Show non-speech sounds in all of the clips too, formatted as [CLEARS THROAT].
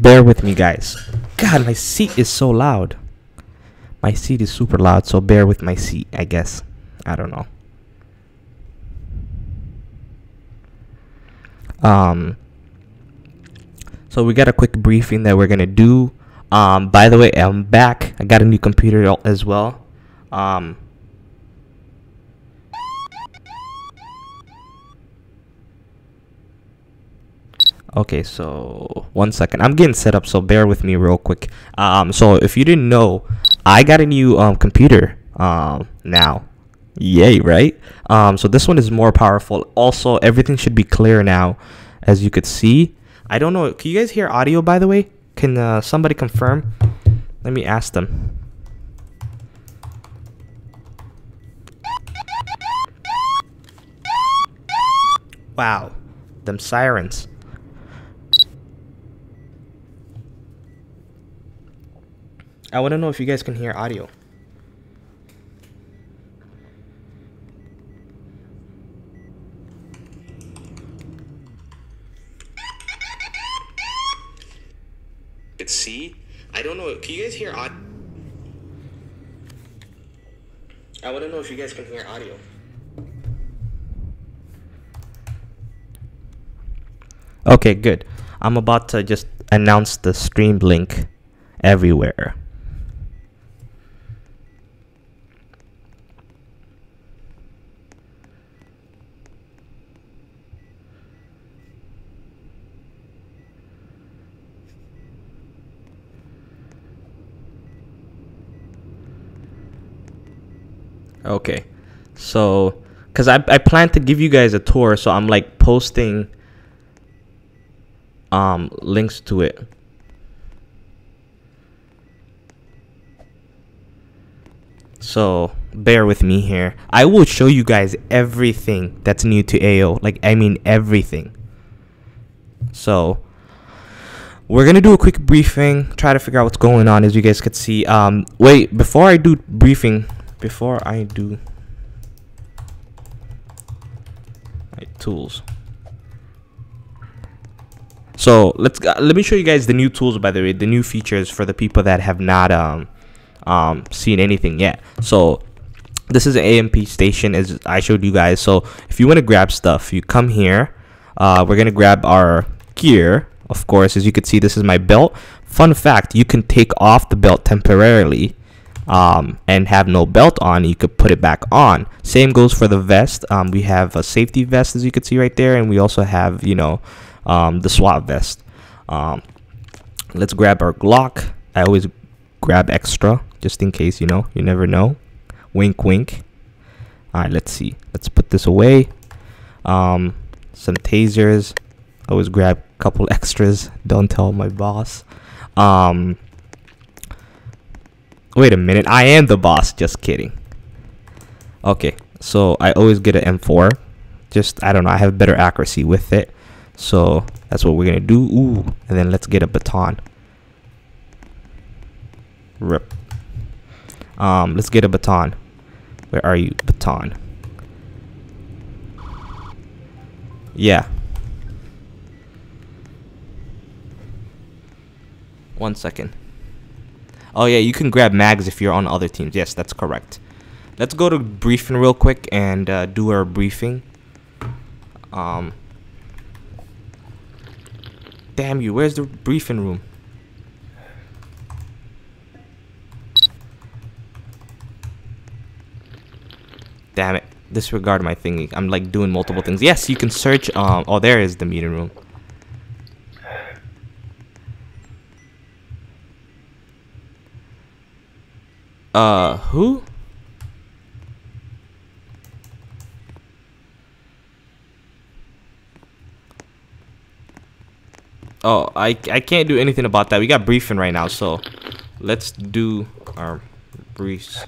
bear with me, guys. God, my seat is so loud. My seat is super loud, so bear with my seat, I guess. I don't know. Um, so we got a quick briefing that we're gonna do. Um, by the way, I'm back. I got a new computer as well. Um, okay, so one second. I'm getting set up, so bear with me real quick. Um, so if you didn't know, I got a new um computer um now. Yay, right? Um, so this one is more powerful. Also, everything should be clear now, as you could see. I don't know. Can you guys hear audio, by the way? Can uh, somebody confirm? Let me ask them. Wow, them sirens. I want to know if you guys can hear audio. It's C. I don't know. Can you guys hear audio? I want to know if you guys can hear audio. Okay, good. I'm about to just announce the stream link everywhere. Okay. So, because I, I plan to give you guys a tour, so I'm like posting um, links to it. So, bear with me here. I will show you guys everything that's new to AO. Like, I mean, everything. So, we're gonna do a quick briefing, try to figure out what's going on, as you guys could see. Um, wait, before I do briefing, before I do my tools. So let's let me show you guys the new tools. By the way, the new features for the people that have not um, um, seen anything yet. So this is an AMP station, as I showed you guys. So if you want to grab stuff, you come here. Uh, we're gonna grab our gear. Of course, as you can see, this is my belt. Fun fact: you can take off the belt temporarily um, and have no belt on, you could put it back on. Same goes for the vest. Um, we have a safety vest, as you can see right there, and we also have, you know, um, the SWAT vest. Um, let's grab our Glock. I always grab extra just in case, you know, you never know. Wink, wink. All right, let's see. Let's put this away. Um, some tasers. I always grab a couple [LAUGHS] extras. Don't tell my boss. Um, Wait a minute, I am the boss. Just kidding. Okay, so I always get an M4. Just, I don't know, I have better accuracy with it. So that's what we're gonna do. Ooh, and then let's get a baton. Rip. Um, let's get a baton. Where are you, baton? Yeah. One second. Oh yeah, you can grab mags if you're on other teams. Yes, that's correct. Let's go to briefing real quick and uh, do our briefing. Um. Damn you! Where's the briefing room? Damn it! Disregard my thingy. I'm like doing multiple things. Yes, you can search. Um. Oh, there is the meeting room. Uh, who? Oh, I, I can't do anything about that. We got briefing right now, so let's do our briefs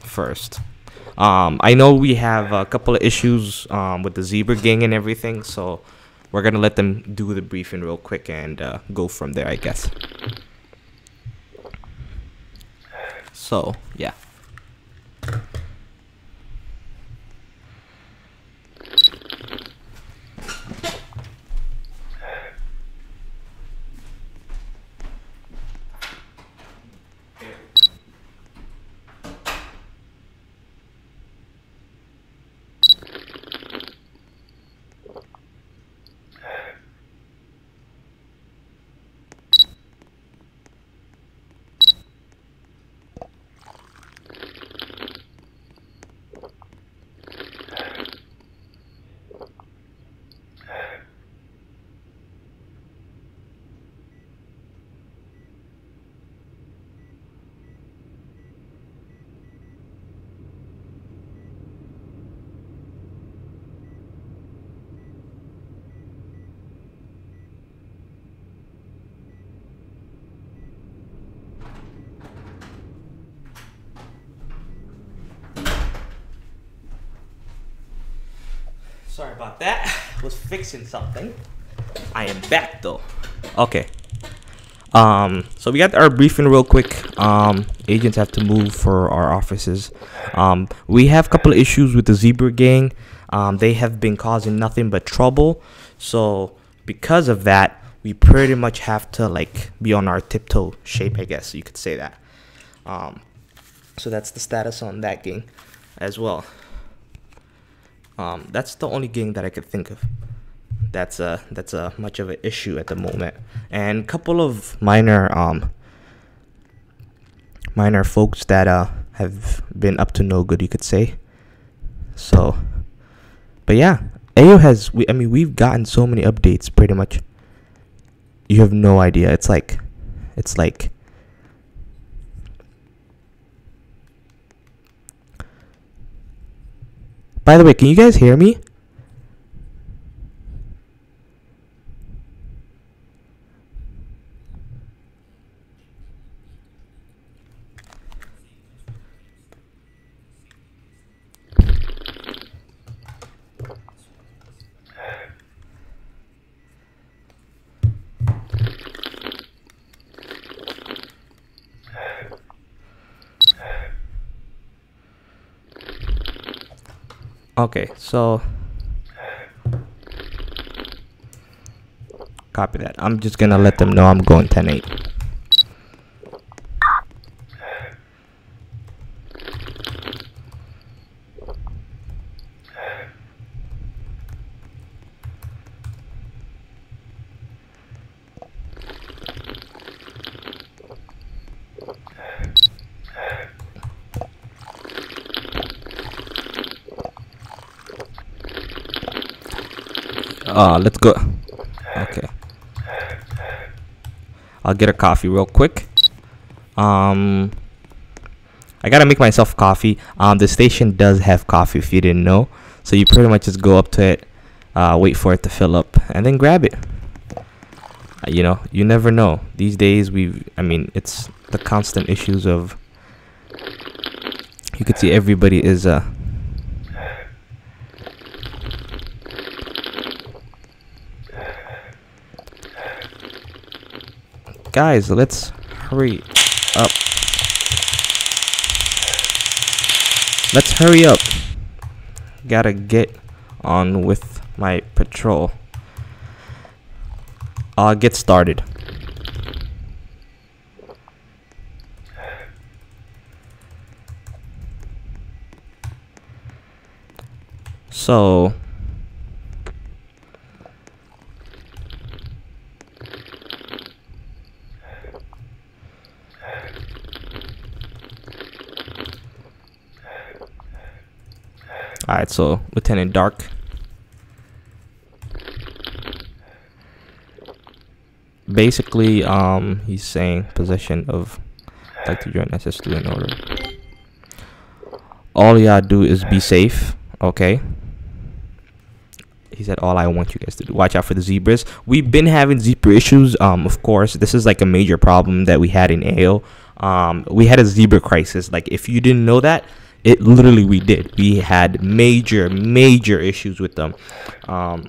first. Um, I know we have a couple of issues um, with the zebra gang and everything, so we're gonna let them do the briefing real quick and uh, go from there, I guess. So, yeah. Sorry about that. Was fixing something. I am back though. Okay. Um, so we got our briefing real quick. Um, agents have to move for our offices. Um, we have a couple of issues with the Zebra Gang. Um, they have been causing nothing but trouble. So because of that, we pretty much have to like be on our tiptoe shape, I guess you could say that. Um, so that's the status on that gang as well. Um, that's the only gang that I could think of. That's a that's a much of an issue at the moment, and a couple of minor um minor folks that uh have been up to no good, you could say. So, but yeah, AO has we I mean we've gotten so many updates pretty much. You have no idea. It's like, it's like. By the way, can you guys hear me? Okay, so copy that. I'm just gonna let them know I'm going 10-8. Uh, let's go. Okay. I'll get a coffee real quick. Um, I gotta make myself coffee. Um, the station does have coffee if you didn't know. So you pretty much just go up to it, uh, wait for it to fill up, and then grab it. Uh, you know, you never know. These days, we, I mean, it's the constant issues of. You could see everybody is uh guys, let's hurry up. Let's hurry up. Gotta get on with my patrol. I'll get started. So, Alright, so Lieutenant Dark. Basically, um, he's saying possession of like to join SS2 in order. All you gotta do is be safe, okay? He said, all I want you guys to do. Watch out for the zebras. We've been having zebra issues. Um, of course, this is like a major problem that we had in AO. Um, we had a zebra crisis. Like, if you didn't know that, it literally we did. We had major, major issues with them. Um,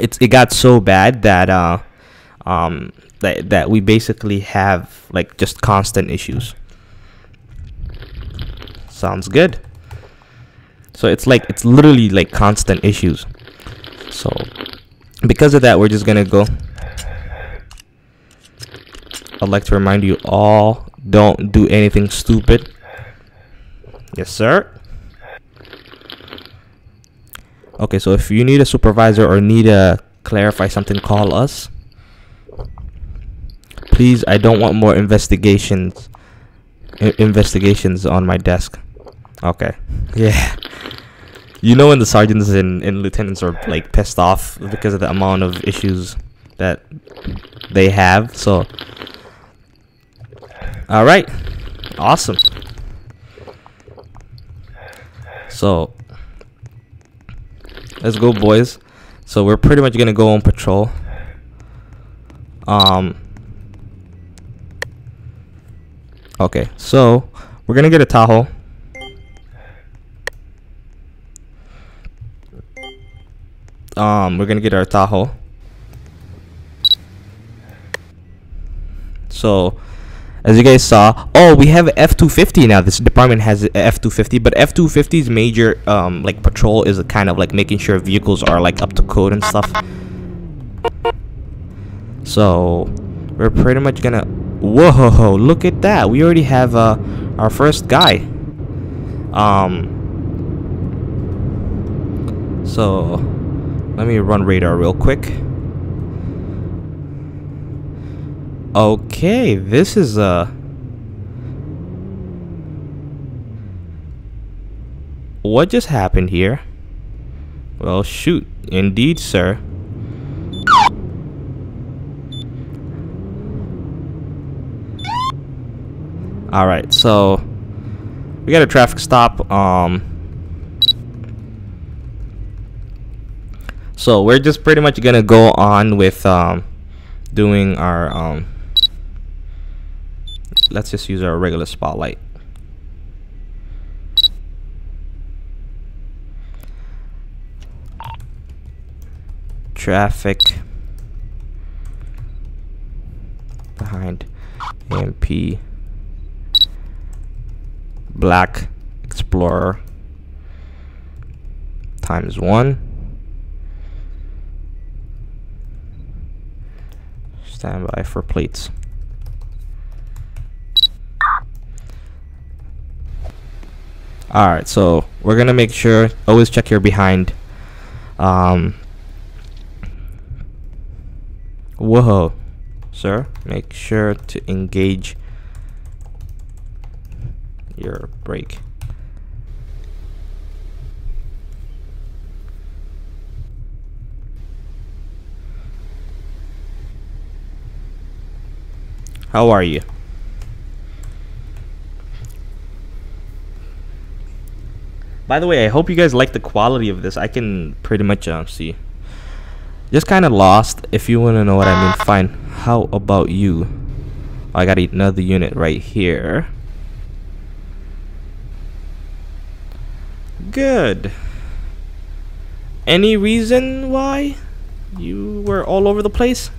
it's it got so bad that uh, um, that that we basically have like just constant issues. Sounds good. So it's like it's literally like constant issues. So because of that, we're just gonna go. I'd like to remind you all: don't do anything stupid. Yes, sir. Okay, so if you need a supervisor or need to clarify something, call us. Please, I don't want more investigations investigations on my desk. Okay. [LAUGHS] Yeah. You know when the sergeants and, and lieutenants are like pissed off because of the amount of issues that they have. So All right. Awesome. So let's go, boys. So we're pretty much gonna go on patrol. Um. Okay, so we're gonna get a Tahoe. um we're gonna get our Tahoe. So as you guys saw, oh we have F250 now. This department has F250, but F250's major um like patrol is kind of like making sure vehicles are like up to code and stuff. So we're pretty much gonna whoa look at that we already have uh our first guy um so let me run radar real quick okay this is uh what just happened here? Well shoot. Indeed sir. All right so we got a traffic stop um so we're just pretty much gonna go on with um doing our um let's just use our regular spotlight. Traffic behind AMP black explorer. Times one. Stand by for plates alright so we're gonna make sure always check your behind um whoa sir make sure to engage your brake. How are you? By the way, I hope you guys like the quality of this. I can pretty much uh, see. Just kind of lost. If you want to know what I mean, fine. How about you? I got another unit right here. Good. Any reason why you were all over the place?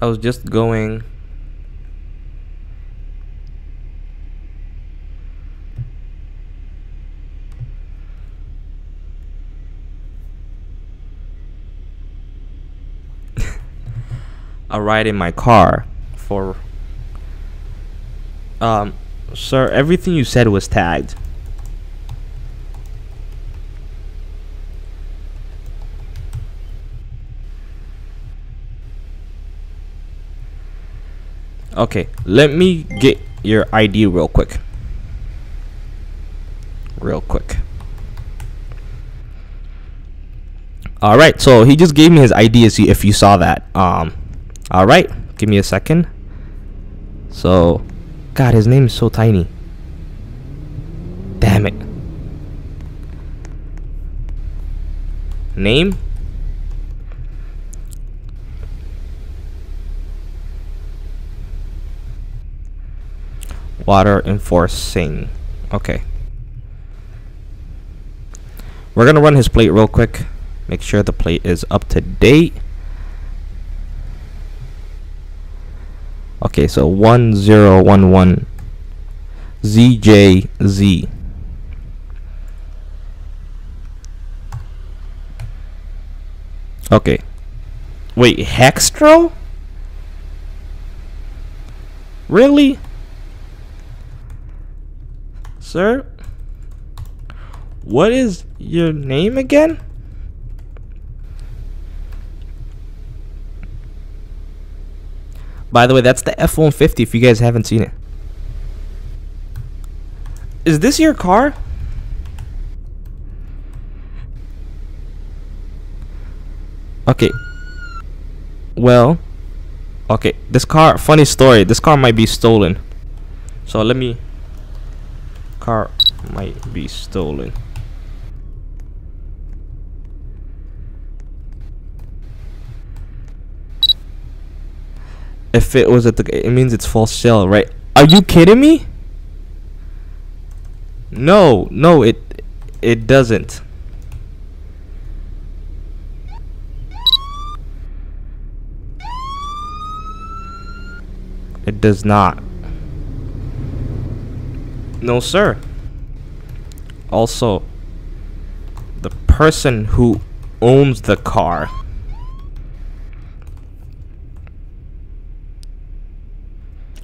I was just going. [LAUGHS] A ride in my car for um sir everything you said was tagged okay let me get your ID real quick. Real quick. All right so he just gave me his ID if you saw that. Um all right give me a second. So god his name is so tiny. Damn it. Name water enforcing okay we're gonna run his plate real quick make sure the plate is up to date Okay, so 1011 ZJZ. Okay. Wait, Hextro? Really? Sir? What is your name again? By the way, that's the F-150 if you guys haven't seen it. Is this your car? Okay. Well, okay, this car, funny story, this car might be stolen. So let me, car might be stolen. If it was at the, it means it's false shell, right? Are you kidding me? No, no, it, it doesn't. It does not. No, sir. Also, the person who owns the car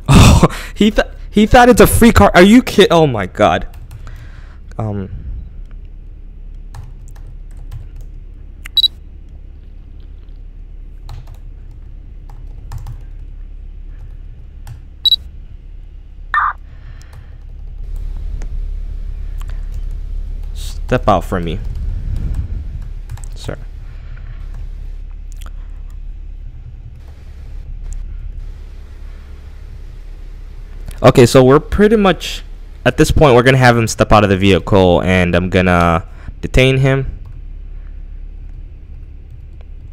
[LAUGHS] Oh, he thought he thought it's a free car. Are you kidding? Oh my god. Um. Step out for me, sir. Okay, so we're pretty much at this point we're gonna have him step out of the vehicle and I'm gonna detain him.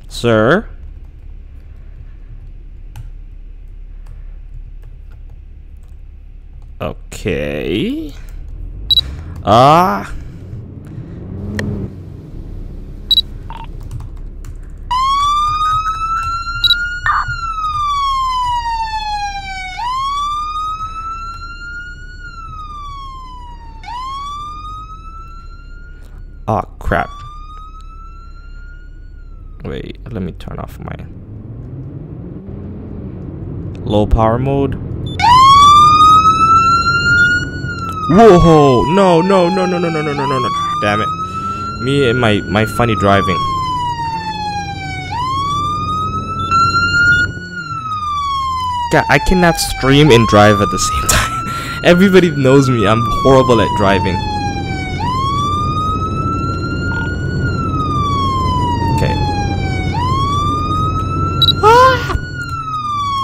Sir. Okay. Ah. Uh, Oh crap. Wait, let me turn off my low power mode. Whoa! No, no, no, no, no, no, no, no, no, no. Damn it. Me and my, my funny driving. God, I cannot stream and drive at the same [LAUGHS] time. Everybody knows me. I'm horrible at driving.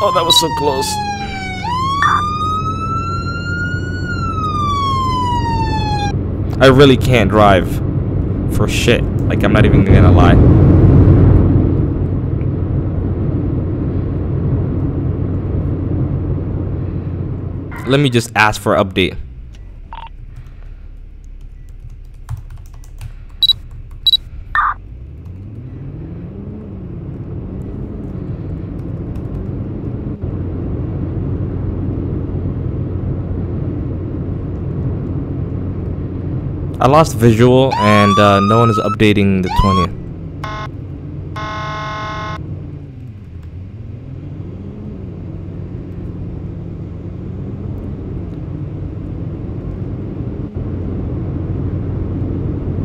Oh, that was so close. I really can't drive. For shit. Like, I'm not even gonna lie. Let me just ask for update. Lost visual and uh, no one is updating the 20th.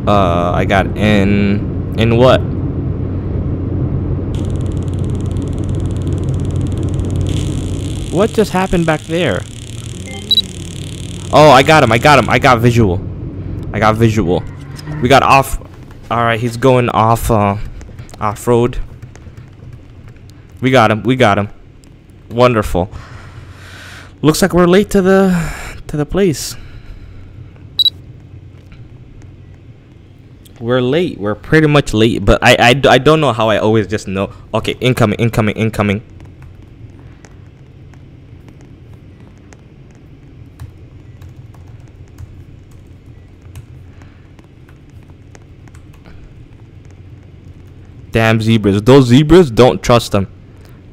Uh, I got in in what? What just happened back there? Oh, I got him. I got him. I got visual. I got visual. We got off. Alright, he's going off uh, off-road. We got him. We got him. Wonderful. Looks like we're late to the to the place. We're late. We're pretty much late, but I, I, I don't know how I always just know. Okay, incoming, incoming, incoming. Damn zebras. Those zebras, don't trust them.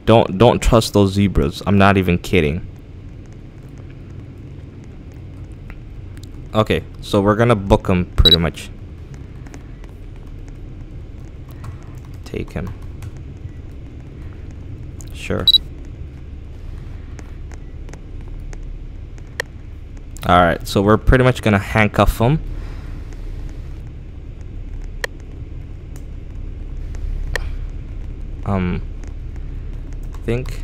Don't don't trust those zebras. I'm not even kidding. Okay, so we're gonna book him pretty much. Take him. Sure. Alright, so we're pretty much gonna handcuff him. Um think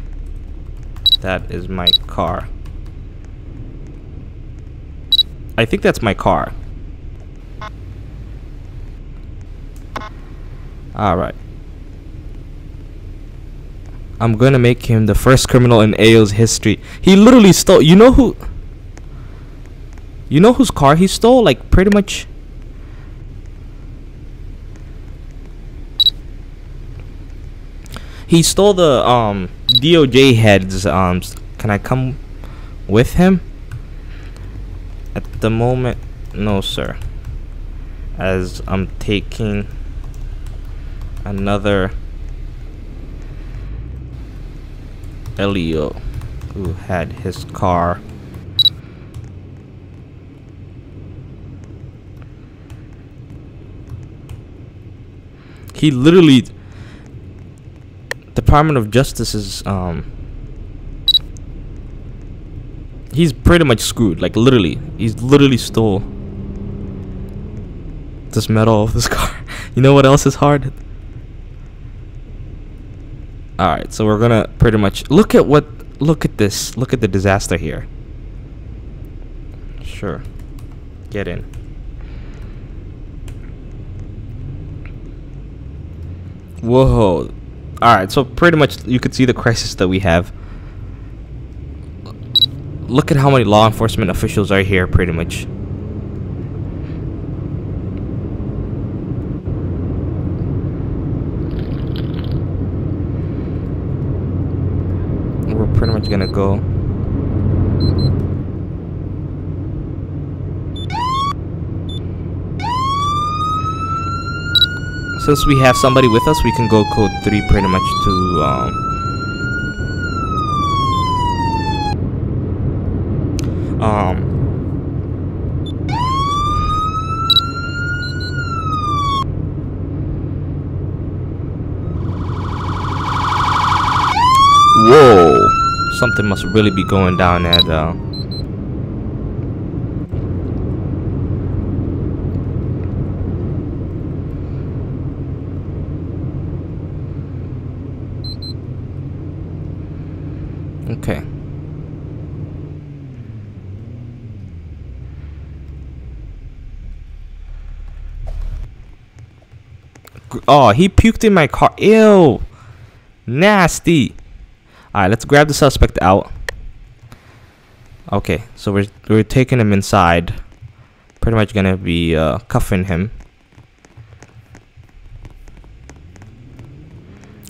that is my car. I think that's my car. Alright. I'm gonna make him the first criminal in AO's history. He literally stole you know who you know whose car he stole? Like pretty much he stole the um DOJ heads. Um, can I come with him? At the moment, no, sir. As I'm taking another Elio who had his car he literally Department of Justice is um he's pretty much screwed like literally. He's literally stole this metal off this [LAUGHS] car. You know what else is hard? All right so we're gonna pretty much look at what look at this. Look at the disaster here. Sure. Get in. Whoa. Alright, so pretty much you could see the crisis that we have. Look at how many law enforcement officials are here, pretty much. We're pretty much gonna go since we have somebody with us, we can go code 3 pretty much to, um, um, Whoa! Something must really be going down at, uh, Okay. Oh, he puked in my car. Ew. Nasty. Alright, let's grab the suspect out. Okay, so we're, we're taking him inside. Pretty much gonna be uh, cuffing him.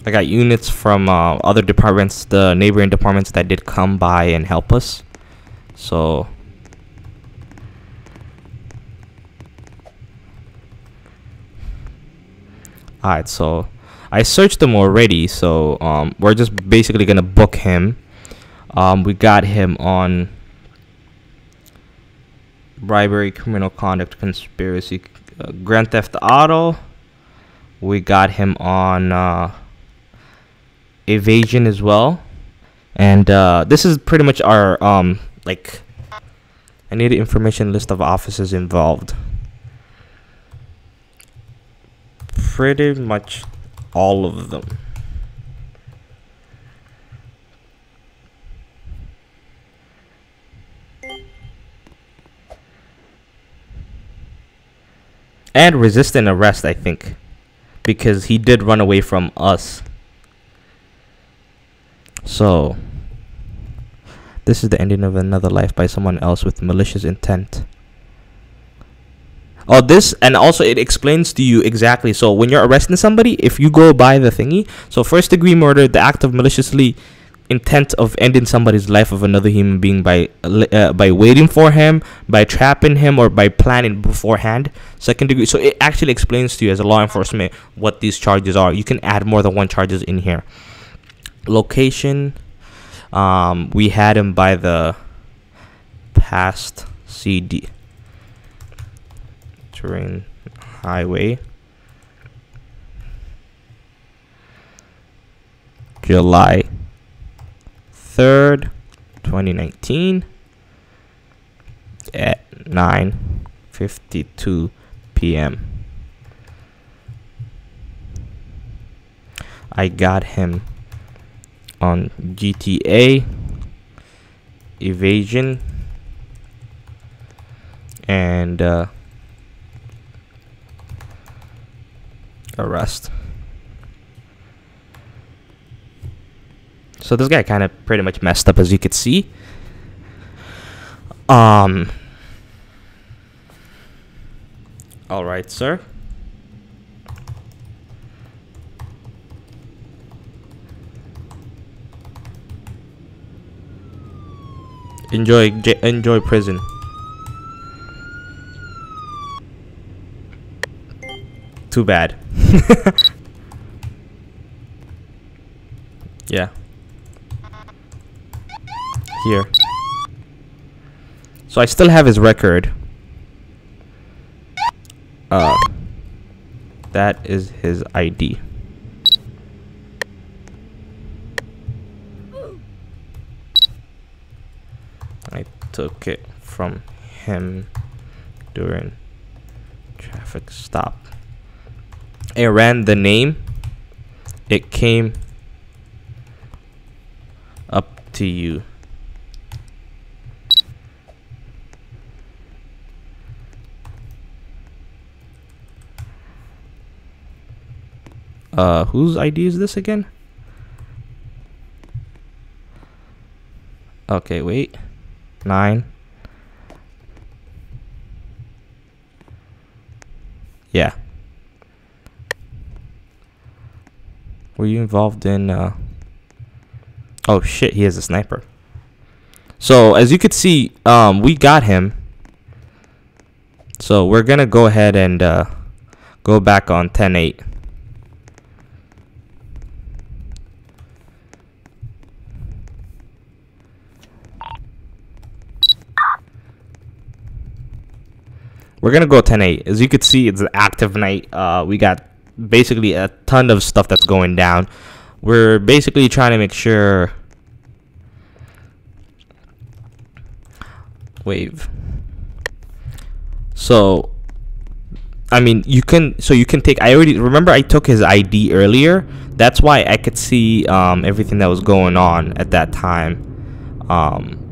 I got units from uh, other departments, the neighboring departments that did come by and help us. So Alright, so I searched him already, so um, we're just basically gonna book him. Um, we got him on bribery, criminal conduct, conspiracy, uh, grand theft auto. We got him on uh, evasion as well and uh, this is pretty much our um like I need information list of offices involved pretty much all of them and resistant arrest I think because he did run away from us so, this is the ending of another life by someone else with malicious intent. Oh, this and also it explains to you exactly. So when you're arresting somebody, if you go by the thingy, so first degree murder, the act of maliciously intent of ending somebody's life of another human being by uh, by waiting for him, by trapping him, or by planning beforehand. Second degree. So it actually explains to you as a law enforcement what these charges are. You can add more than one charges in here location um, we had him by the past CD terrain highway July 3rd 2019 at 9:52 p.m. I got him on GTA evasion and uh, Arrest. rest. So this guy kind of pretty much messed up, as you could see. Um. All right, sir. Enjoy, enjoy prison. Too bad. [LAUGHS] yeah. Here. So I still have his record. Uh, that is his ID. I took it from him during traffic stop. I ran the name. It came up to you. Uh, whose ID is this again? Okay, wait. Nine. Yeah. Were you involved in, uh... Oh, shit, he has a sniper. So, as you could see, um, we got him. So, we're gonna go ahead and, uh, go back on 10-8. We're gonna go 10-8. As you can see, it's an active night. Uh, we got basically a ton of stuff that's going down. We're basically trying to make sure. Wave. So, I mean, you can. So you can take. I already remember. I took his ID earlier. That's why I could see um, everything that was going on at that time. Um,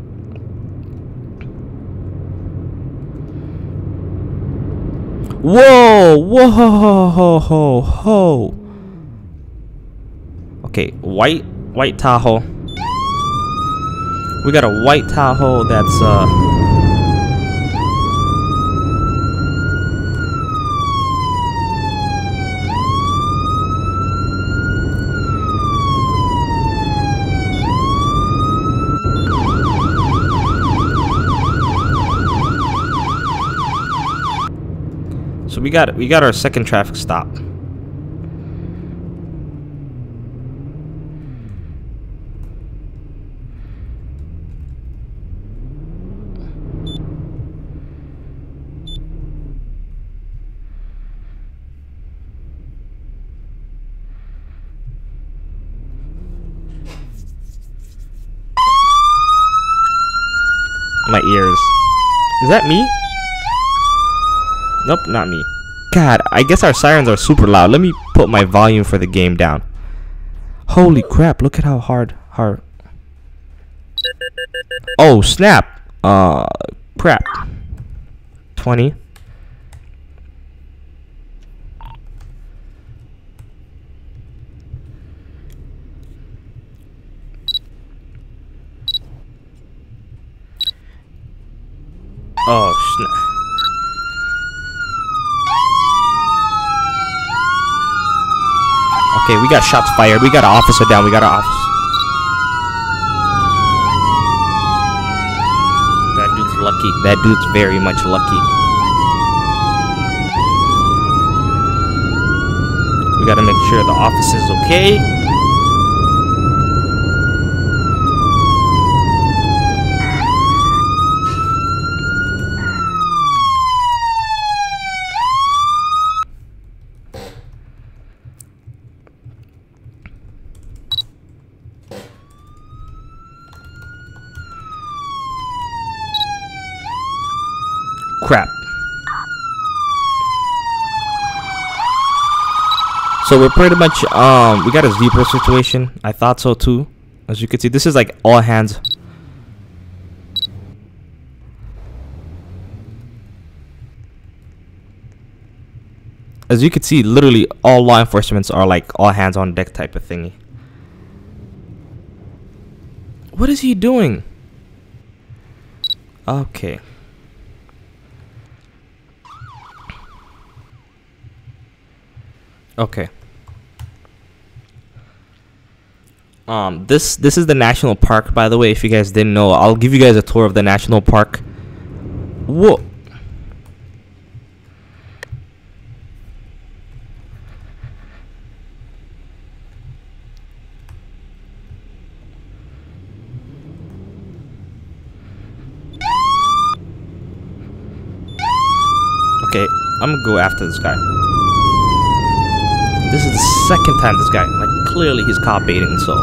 Whoa! Whoa! Ho! Ho! Ho! Okay, white white Tahoe. We got a white Tahoe that's uh. So we got we got our second traffic stop. My ears. Is that me? Nope, not me. God, I guess our sirens are super loud. Let me put my volume for the game down. Holy crap, look at how hard hard. Oh, snap. Uh crap. 20. Oh, snap. Okay, we got shots fired. We got an officer down. We got an officer. That dude's lucky. That dude's very much lucky. We gotta make sure the office is okay. Crap. So we're pretty much um we got a zebra situation. I thought so too. As you can see, this is like all hands. As you can see, literally all law enforcements are like all hands on deck type of thingy. What is he doing? Okay. Okay. Um, this this is the national park, by the way. If you guys didn't know, I'll give you guys a tour of the national park. Whoa. Okay, I'm gonna go after this guy. This is the second time this guy, like, clearly he's cop baiting, so.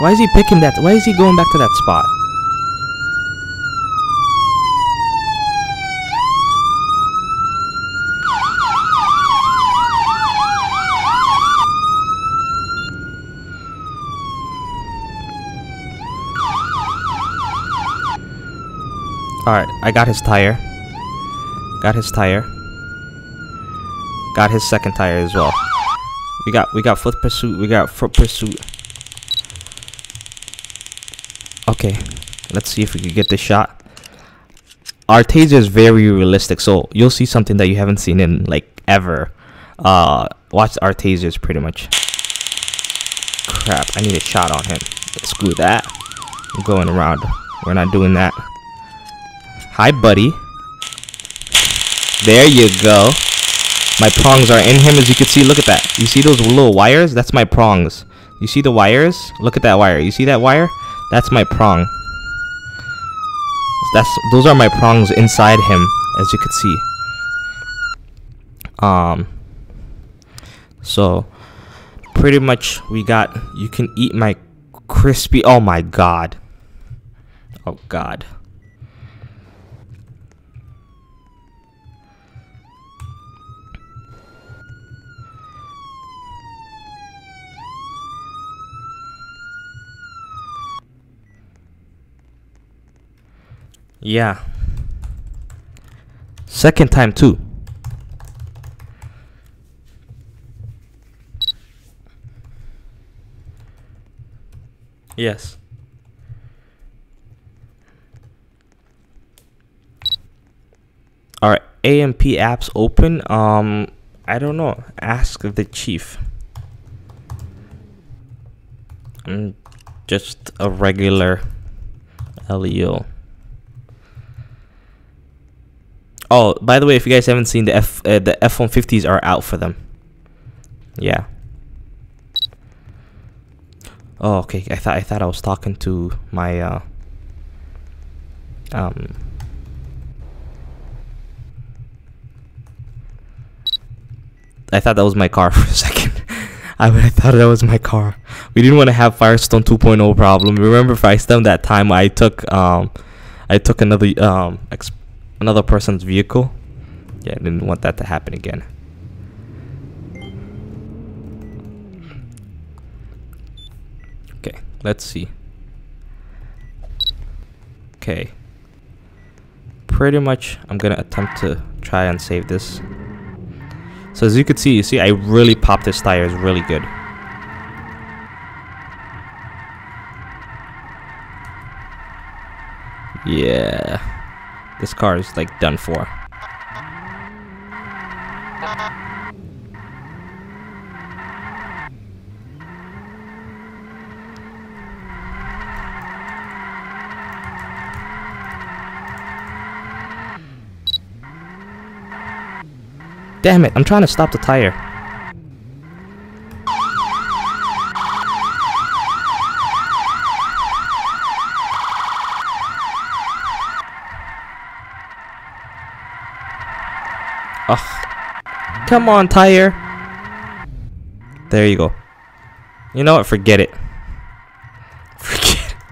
Why is he picking that? Why is he going back to that spot? Alright, I got his tire. Got his tire. Got his second tire as well. We got we got foot pursuit, we got foot pursuit. Okay, let's see if we can get this shot. Our taser is very realistic, so you'll see something that you haven't seen in like ever. Uh, watch our tasers pretty much. Crap, I need a shot on him. Screw that. I'm going around. We're not doing that. Hi, buddy. There you go. My prongs are in him, as you can see. Look at that. You see those little wires? That's my prongs. You see the wires? Look at that wire. You see that wire? That's my prong. That's those are my prongs inside him, as you can see. Um. So, pretty much we got. You can eat my crispy. Oh my god. Oh god. Yeah. Second time too. Yes. Right, AMP apps open. Um, I don't know. Ask the chief. I'm just a regular LEO. Oh, by the way, if you guys haven't seen the F, uh, the F one fifties are out for them. Yeah. Oh, okay. I thought I thought I was talking to my uh. Um. I thought that was my car [LAUGHS] for a second. I, I thought that was my car. We didn't want to have Firestone 2.0 problem. Remember Firestone that time I took um I took another um another person's vehicle. Yeah, I didn't want that to happen again. Okay, let's see. Okay. Pretty much, I'm gonna attempt to try and save this. So as you can see, you see I really popped this tires really good. Yeah. This car is like done for. Damn it, I'm trying to stop the tire. Ugh. Come on, tire. There you go. You know what? Forget it. Forget it. [LAUGHS]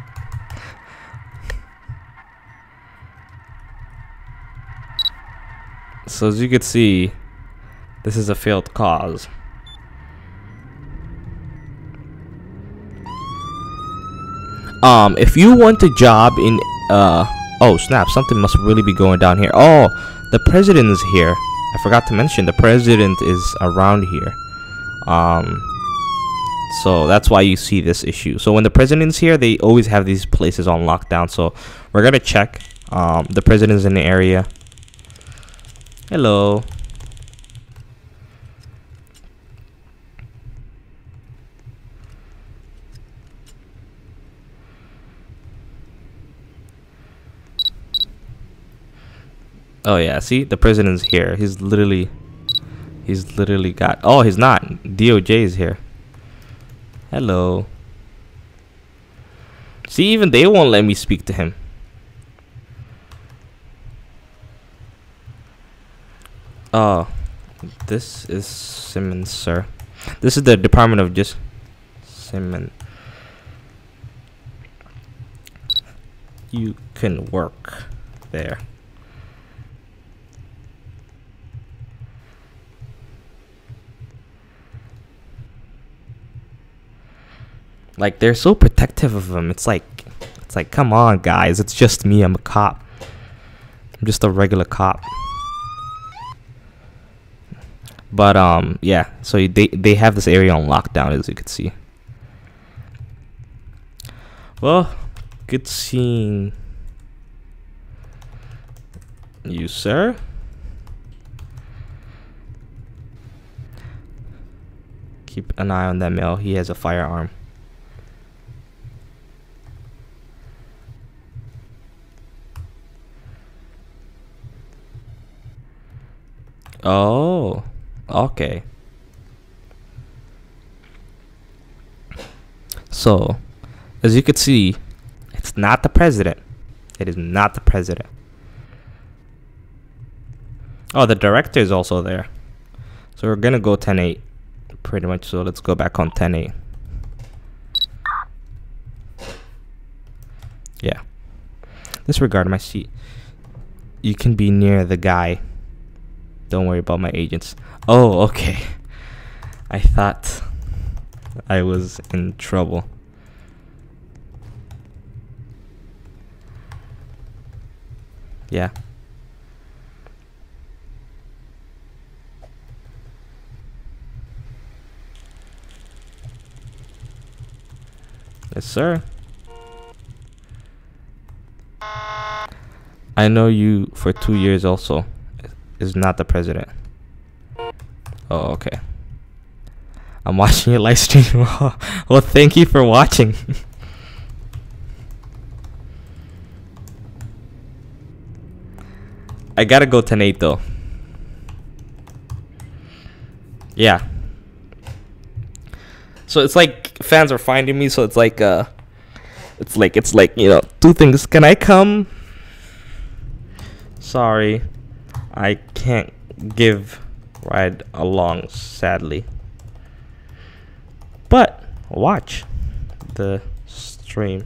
So as you can see, this is a failed cause. Um, if you want a job in, uh, oh snap, something must really be going down here. Oh, the president is here. I forgot to mention the president is around here. Um, so that's why you see this issue. So when the president's here, they always have these places on lockdown. So we're gonna check. Um, the president's in the area. Hello. Oh yeah, see the president's here. He's literally, he's literally got. Oh, he's not. DOJ is here. Hello. See, even they won't let me speak to him. Oh, this is Simmons, sir. This is the Department of Just Simmons. You can work there. Like they're so protective of him. It's like it's like come on guys, it's just me. I'm a cop. I'm just a regular cop. But um yeah, so they they have this area on lockdown as you can see. Well, good seeing you, sir. Keep an eye on that male. He has a firearm. Oh, okay. So, as you can see, it's not the president. It is not the president. Oh, the director is also there. So we're gonna go 10-8 pretty much. So let's go back on 10-8. Yeah. Disregard my seat. You can be near the guy don't worry about my agents. Oh, okay. I thought I was in trouble. Yeah. Yes, sir. I know you for two years also is not the president. Oh, okay. I'm watching your live stream. [LAUGHS] well, thank you for watching. [LAUGHS] I gotta go 10-8 though. Yeah. So it's like fans are finding me, so it's like uh it's like it's like, you know, two things. Can I come? Sorry. I can't give ride along, sadly. But watch the stream.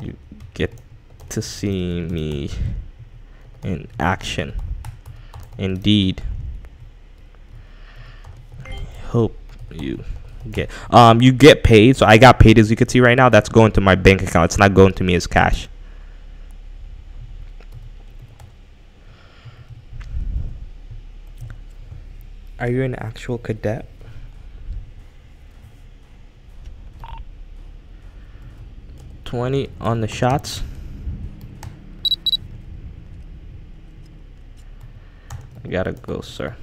You get to see me in action. Indeed. Hope you get um you get paid. So I got paid as you can see right now. That's going to my bank account. It's not going to me as cash. Are you an actual cadet? Twenty on the shots. I gotta go, sir.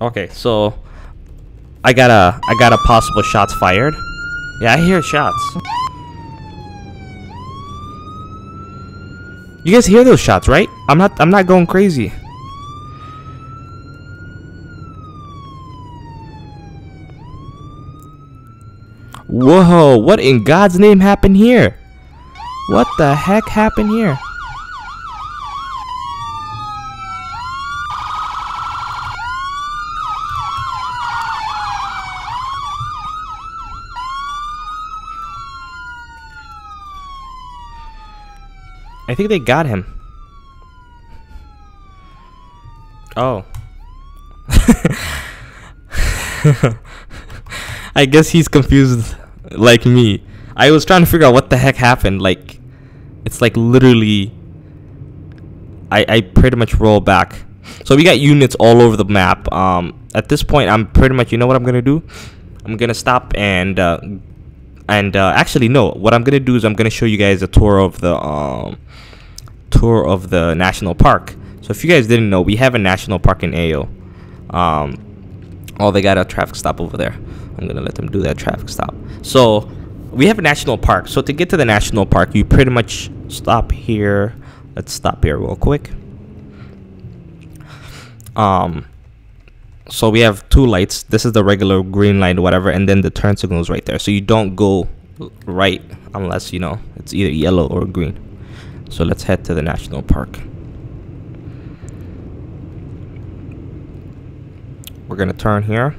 Okay, so I got a I got a possible shots fired. Yeah, I hear shots. You guys hear those shots, right? I'm not I'm not going crazy. Whoa, what in God's name happened here? What the heck happened here? I think they got him. Oh. [LAUGHS] I guess he's confused like me. I was trying to figure out what the heck happened. Like, it's like literally. I, I pretty much roll back. So we got units all over the map. Um, at this point, I'm pretty much. You know what I'm gonna do? I'm gonna stop and uh, and uh, actually no. What i'm gonna do is i'm gonna show you guys a tour of the um tour of the national park. So if you guys didn't know we have a national park in ao um oh they got a traffic stop over there. I'm gonna let them do that traffic stop. So we have a national park. So to get to the national park you pretty much stop here. Let's stop here real quick. Um so we have two lights. This is the regular green light whatever and then the turn signal is right there. So you don't go right unless you know it's either yellow or green. So let's head to the national park. We're gonna turn here.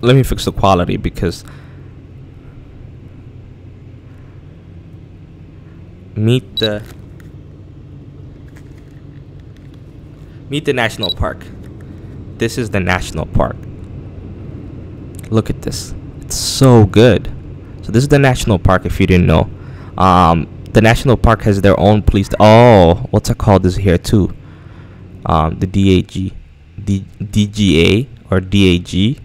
Let me fix the quality because meet the Meet the national park. This is the national park. Look at this. It's so good. So this is the national park if you didn't know. Um, the national park has their own police. Oh, what's it called is here too. Um, the DAG, D, DGA or DAG.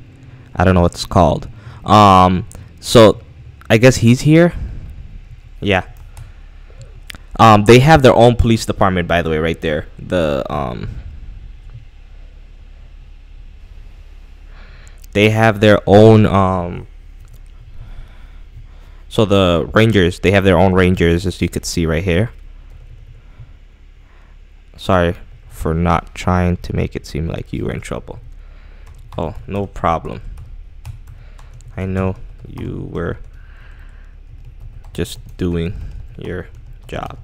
I don't know what it's called. Um, so I guess he's here. Yeah. Um, they have their own police department, by the way, right there. The um, they have their own um so the rangers they have their own rangers as you could see right here. Sorry for not trying to make it seem like you were in trouble. Oh no problem. I know you were just doing your job.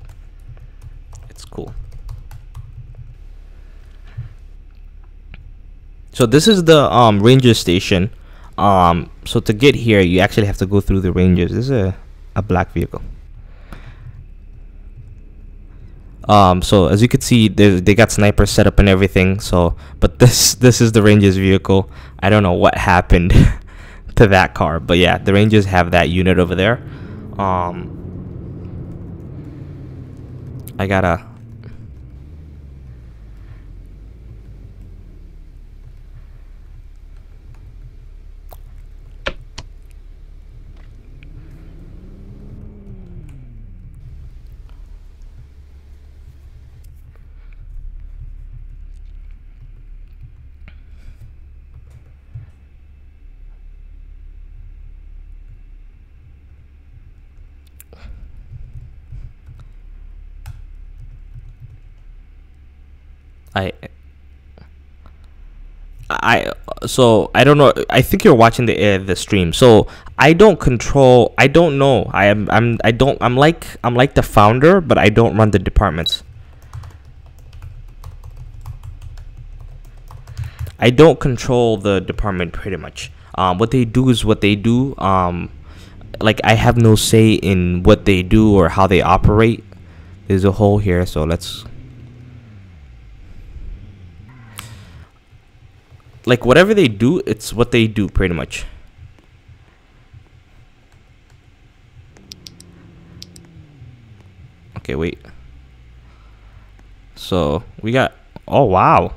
It's cool So this is the um, ranger station. Um, so to get here, you actually have to go through the rangers. This is a, a black vehicle. Um, so as you can see, they got snipers set up and everything. So, but [LAUGHS] this this is the Rangers vehicle. I don't know what happened [LAUGHS] to that car, but yeah, the Rangers have that unit over there. Um, I gotta I I so I don't know. I think you're watching the uh, the stream. So I don't control. I don't know. I am. I'm. I don't. I'm like. I'm like the founder, but I don't run the departments. I don't control the department pretty much. Um, what they do is what they do. Um, like I have no say in what they do or how they operate. There's a hole here, so let's like whatever they do, it's what they do pretty much. Okay, wait. So we got oh wow.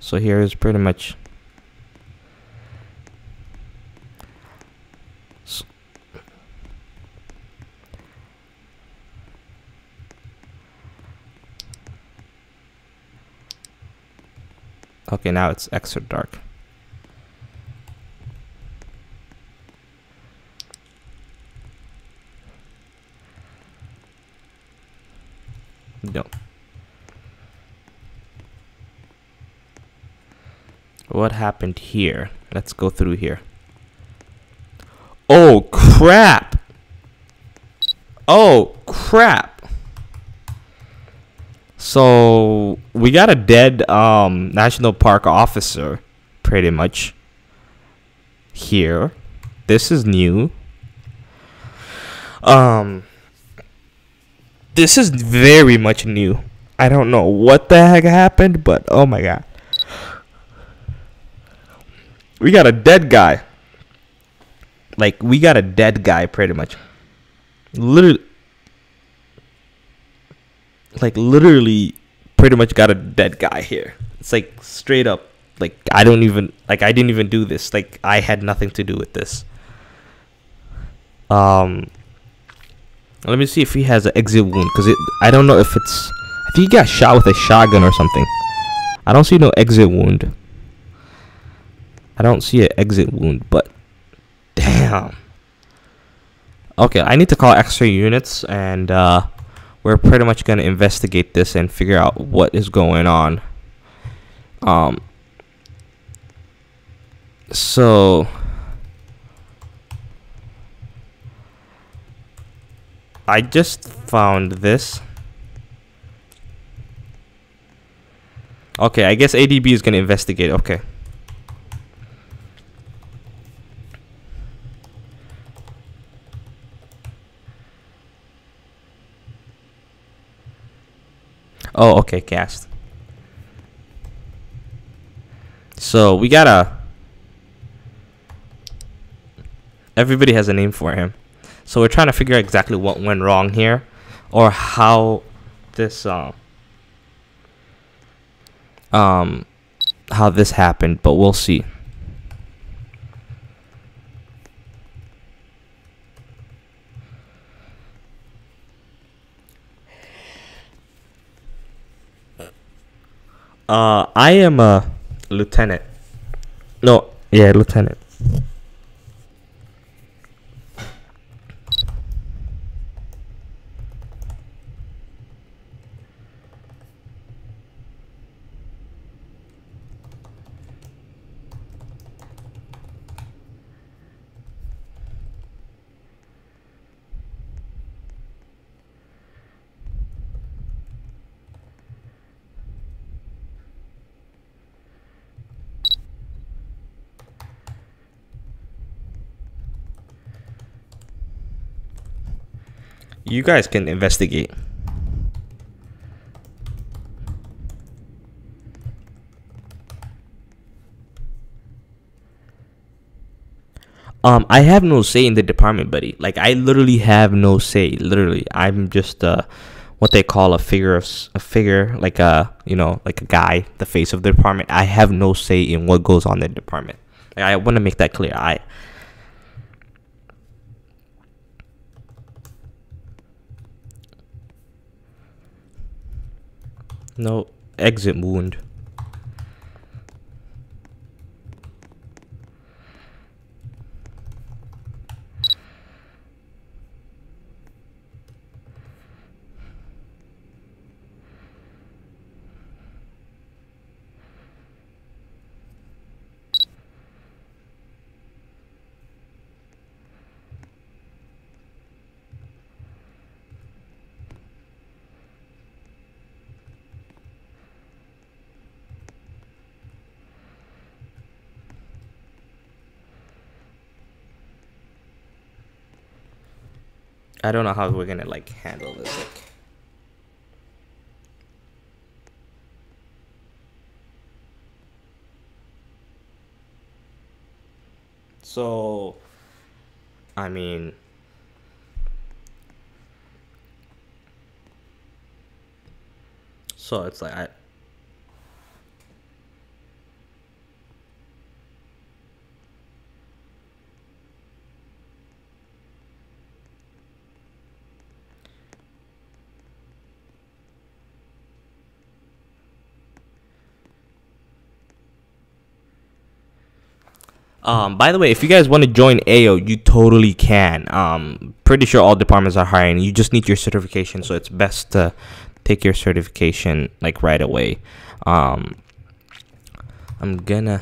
So here is pretty much Okay, now it's extra dark. No. What happened here? Let's go through here. Oh, crap! Oh, crap! So we got a dead um, national park officer, pretty much. Here, this is new. Um, this is very much new. I don't know what the heck happened, but oh my god. We got a dead guy. Like, we got a dead guy, pretty much. Literally like literally pretty much got a dead guy here. It's like straight up like I don't even like I didn't even do this. Like I had nothing to do with this. Um, let me see if he has an exit wound because it. I don't know if it's. I think he got shot with a shotgun or something. I don't see no exit wound. I don't see an exit wound, but damn. Okay, I need to call extra units and uh, we're pretty much gonna investigate this and figure out what is going on. Um. So. I just found this. Okay, I guess ADB is gonna investigate. Okay. Oh, okay, cast. So we gotta. Everybody has a name for him. So we're trying to figure out exactly what went wrong here, or how this um um how this happened, but we'll see. Uh, I am a lieutenant. No, yeah, lieutenant. You guys can investigate. Um, I have no say in the department, buddy. Like, I literally have no say. Literally, I'm just uh, what they call a figure of a figure, like a you know, like a guy, the face of the department. I have no say in what goes on in the department. Like, I want to make that clear. I no exit wound. I don't know how we're gonna like handle this. Like, so, I mean, so it's like I. Um, by the way, if you guys want to join AO, you totally can. Um, pretty sure all departments are hiring. You just need your certification, so it's best to take your certification like right away. Um, I'm gonna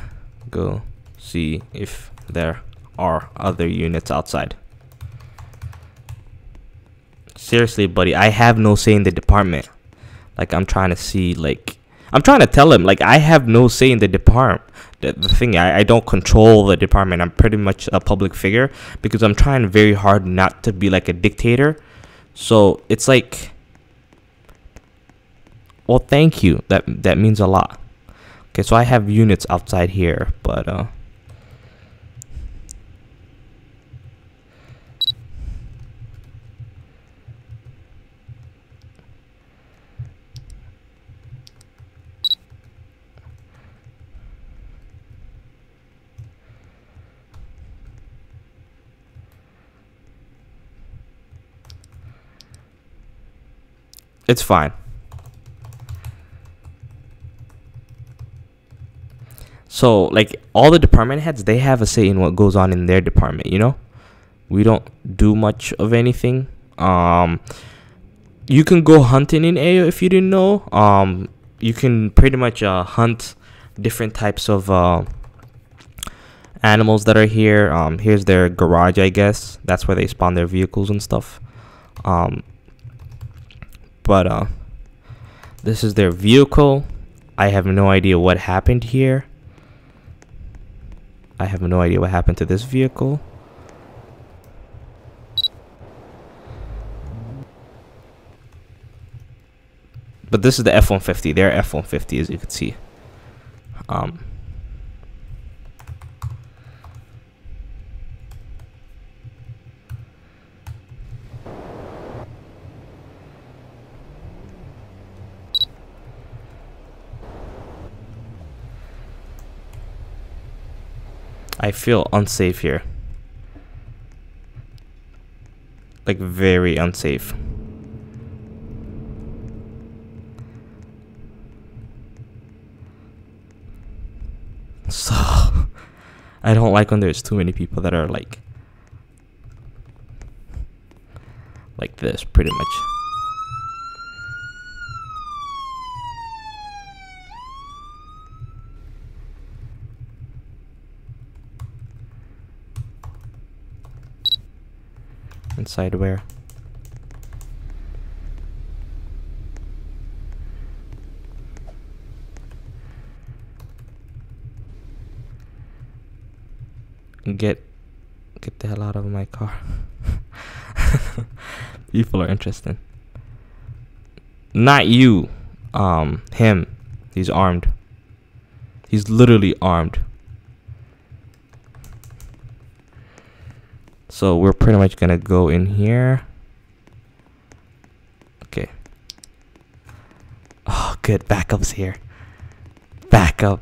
go see if there are other units outside. Seriously, buddy, I have no say in the department. Like I'm trying to see like I'm trying to tell him like I have no say in the department. The, the thing I, I don't control the department. I'm pretty much a public figure because I'm trying very hard not to be like a dictator. So it's like well thank you. That that means a lot. Okay, so I have units outside here, but uh It's fine. So, like, all the department heads, they have a say in what goes on in their department, you know? We don't do much of anything. Um, you can go hunting in AO if you didn't know. Um, you can pretty much uh, hunt different types of uh, animals that are here. Um, here's their garage, I guess. That's where they spawn their vehicles and stuff. Um, but uh, this is their vehicle. I have no idea what happened here. I have no idea what happened to this vehicle. But this is the F-150. Their F-150, as you can see. Um, I feel unsafe here. Like very unsafe. [LAUGHS] So I don't like when there's too many people that are like like this pretty much. Inside where? Get get the hell out of my car. [LAUGHS] People are interesting. Not you. Um him. He's armed. He's literally armed. So we're pretty much gonna go in here. Okay. Oh, good. Backup's here. Backup.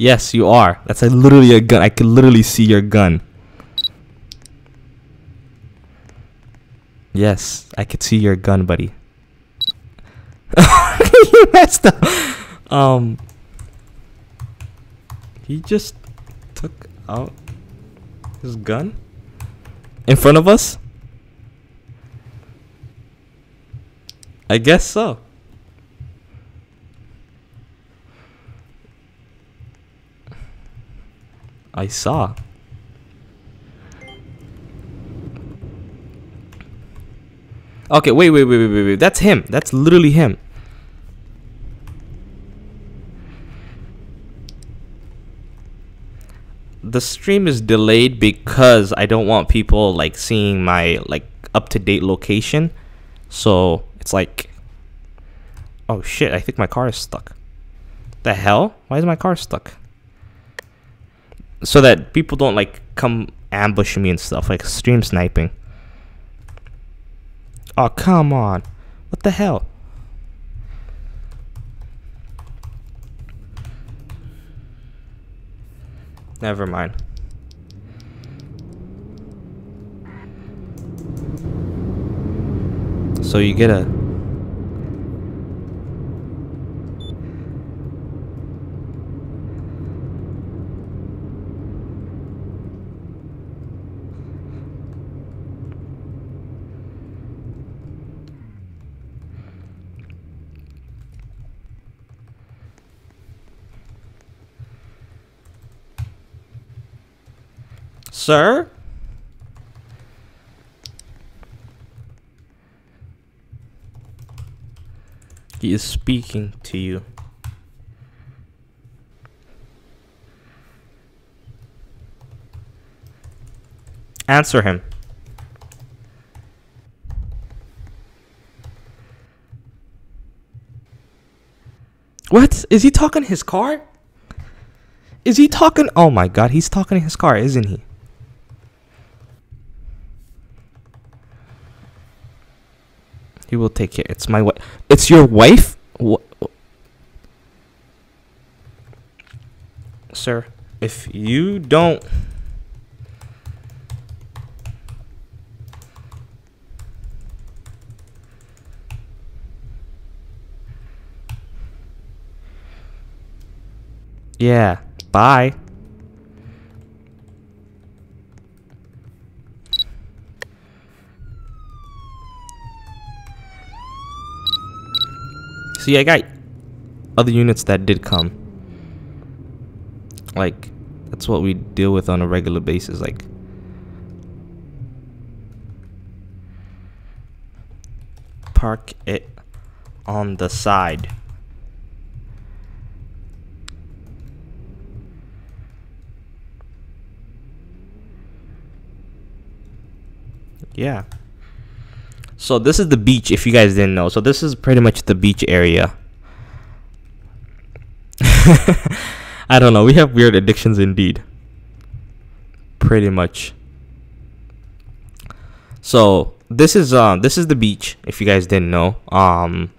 Yes, you are. That's a, literally a gun. I can literally see your gun. Yes, I could see your gun, buddy. [LAUGHS] you messed up. Um, he just took out his gun in front of us. I guess so. I saw. Okay, wait, wait, wait, wait, wait, wait. That's him. That's literally him. The stream is delayed because I don't want people like seeing my like up to date location. So it's like, oh shit! I think my car is stuck. The hell? Why is my car stuck? So that people don't like come ambush me and stuff like stream sniping. Oh come on, what the hell? Never mind. So you get a Sir? He is speaking to you. Answer him. What? Is he talking his car? Is he talking? Oh my god, he's talking his car, isn't he? He will take care. It's my wife. It's your wife? What? Sir, if you don't Yeah. Bye. See, I got other units that did come. Like, that's what we deal with on a regular basis. Like, park it on the side. Yeah. So this is the beach if you guys didn't know. So this is pretty much the beach area. [LAUGHS] I don't know. We have weird addictions indeed. Pretty much. So this is uh this is the beach if you guys didn't know. Um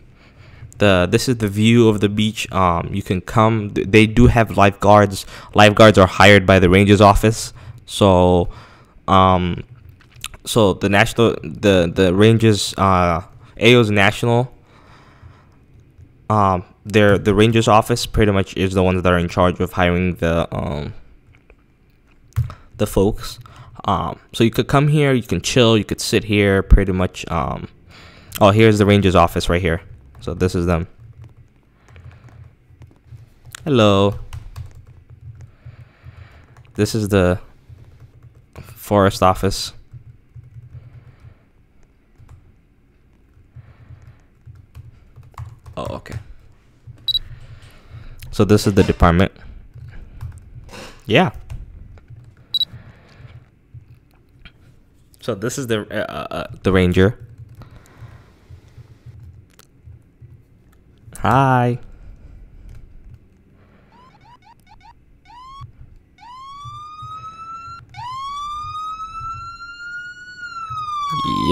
the this is the view of the beach. Um you can come they do have lifeguards. Lifeguards are hired by the ranger's office. So um so the national the the Rangers uh AO's national um their the Rangers office pretty much is the ones that are in charge of hiring the um the folks. Um so you could come here, you can chill, you could sit here pretty much um oh here's the Rangers office right here. So this is them. Hello. This is the forest office. Oh, okay. So this is the department. Yeah. So this is the uh, uh, uh, the ranger. Hi.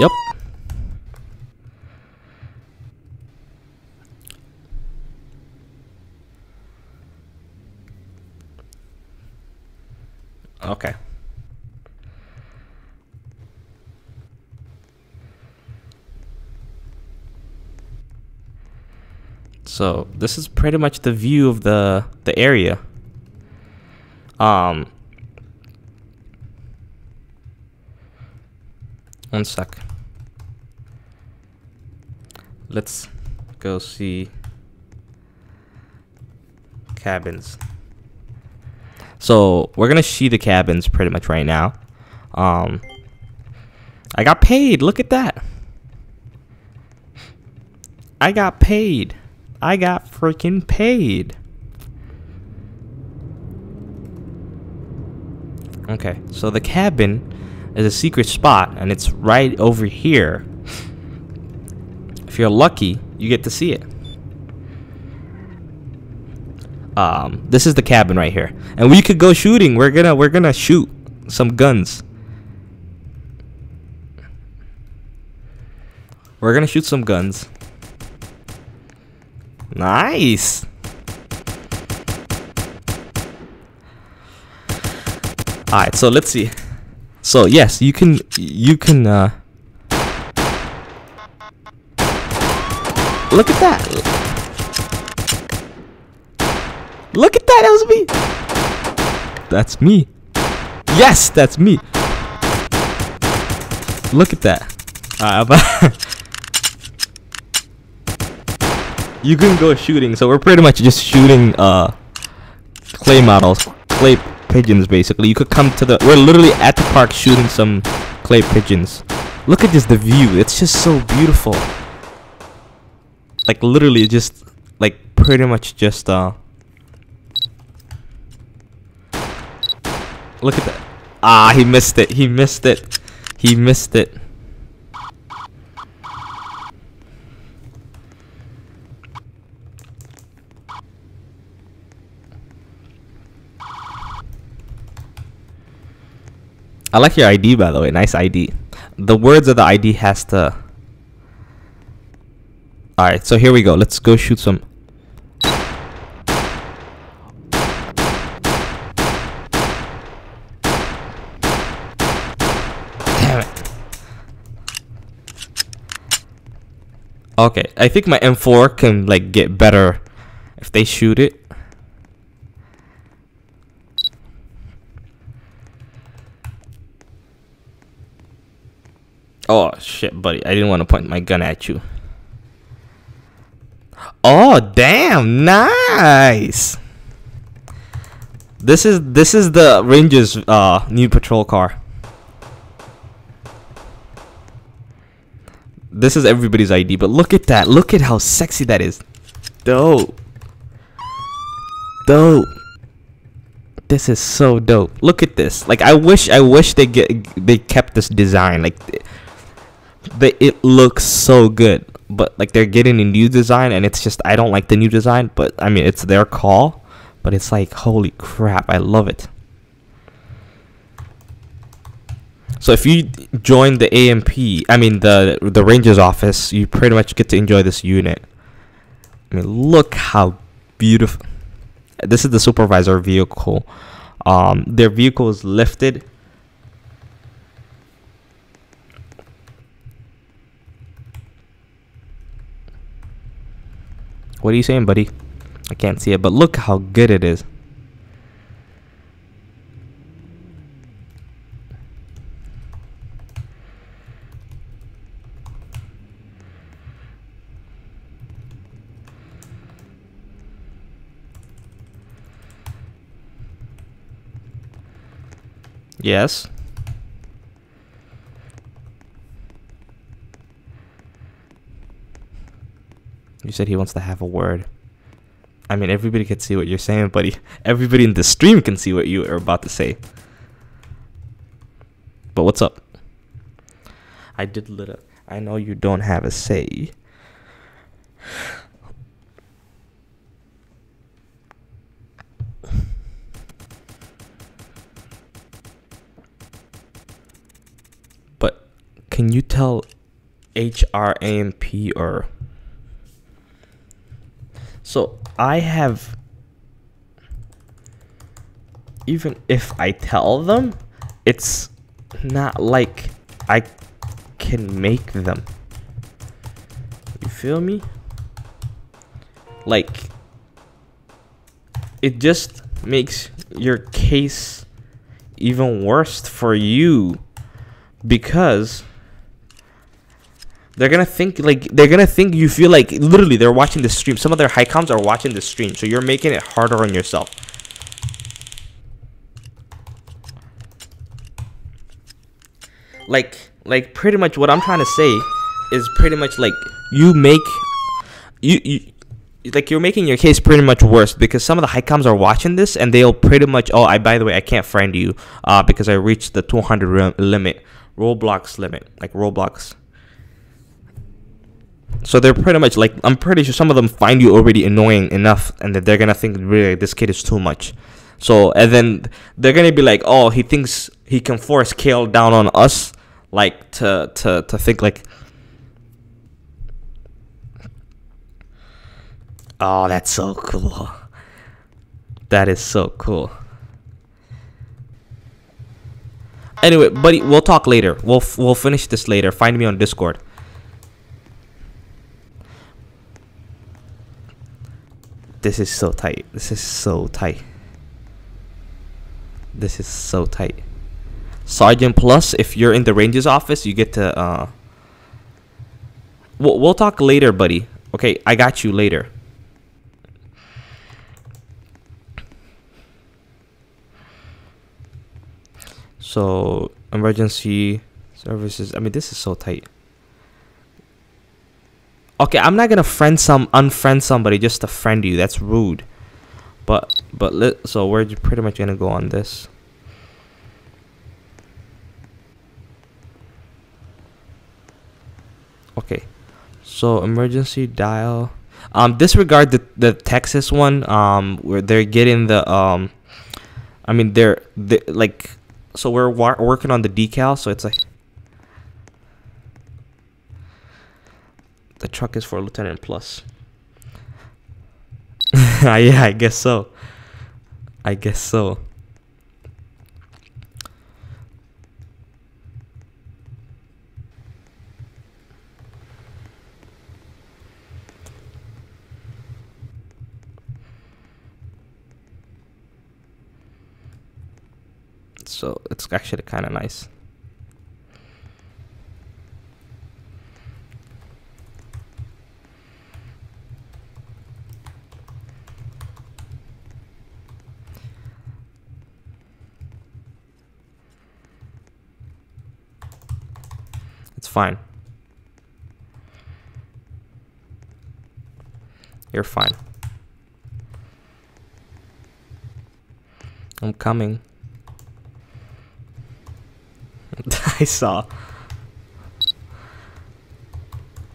Yep. Okay. So this is pretty much the view of the the area. Um, one sec. Let's go see cabins. So we're gonna see the cabins pretty much right now. Um, I got paid. Look at that. I got paid. I got freaking paid. Okay, so the cabin is a secret spot and it's right over here. If you're lucky, you get to see it um, this is the cabin right here, and we could go shooting. We're gonna we're gonna shoot some guns. We're gonna shoot some guns. Nice. Alright, so let's see. So yes, you can you can uh Look at that. Look at that, that was me. That's me. Yes, that's me. Look at that. [LAUGHS] you can go shooting, so we're pretty much just shooting uh clay models, clay pigeons basically. You could come to the we're literally at the park shooting some clay pigeons. Look at just the view. It's just so beautiful. Like literally just like pretty much just uh Look at that. Ah, he missed it. He missed it. He missed it. I like your ID by the way. Nice ID. The words of the ID has to All right, so here we go. Let's go shoot some. Damn it. Okay, I think my M4 can like get better if they shoot it. Oh shit, buddy! I didn't want to point my gun at you. Oh damn! Nice. This is this is the Rangers uh new patrol car. This is everybody's ID, but look at that! Look at how sexy that is. Dope. Dope. This is so dope. Look at this. Like I wish I wish they get they kept this design. Like it looks so good but like they're getting a new design and it's just i don't like the new design but i mean it's their call but it's like holy crap i love it so if you join the amp i mean the the rangers office you pretty much get to enjoy this unit i mean look how beautiful this is the supervisor vehicle um their vehicle is lifted What are you saying, buddy? I can't see it, but look how good it is. Yes. You said he wants to have a word. I mean, everybody can see what you're saying, buddy. Everybody in the stream can see what you are about to say. But what's up? I did little. I know you don't have a say. Can you tell HRAMP or so I have, even if I tell them, it's not like I can make them. You feel me? Like, it just makes your case even worse for you because they're gonna think like they're gonna think you feel like literally they're watching the stream. Some of their high comms are watching the stream, so you're making it harder on yourself. Like like pretty much what I'm trying to say is pretty much like you make you you like you're making your case pretty much worse because some of the high comms are watching this and they'll pretty much oh I by the way I can't friend you uh because I reached the 200 limit Roblox limit like Roblox so they're pretty much like I'm pretty sure some of them find you already annoying enough, and that they're gonna think really this kid is too much. So and then they're gonna be like, oh, he thinks he can force Kale down on us, like to to to think like. Oh, that's so cool. That is so cool. Anyway, buddy, we'll talk later. We'll we'll finish this later. Find me on Discord. This is so tight. This is so tight. This is so tight. Sergeant Plus, if you're in the Rangers office, you get to. Uh, we'll, we'll talk later, buddy. Okay, I got you later. So, emergency services. I mean, this is so tight. Okay, I'm not gonna friend some unfriend somebody just to friend you. That's rude. But but let so we're pretty much gonna go on this. Okay, so emergency dial. Um, disregard the the Texas one. Um, where they're getting the um, I mean they're they, like, so we're working on the decal. So it's like The truck is for Lieutenant Plus. [LAUGHS] yeah, I guess so. I guess so. So it's actually kind of nice. Fine. You're fine. I'm coming. [LAUGHS] I saw.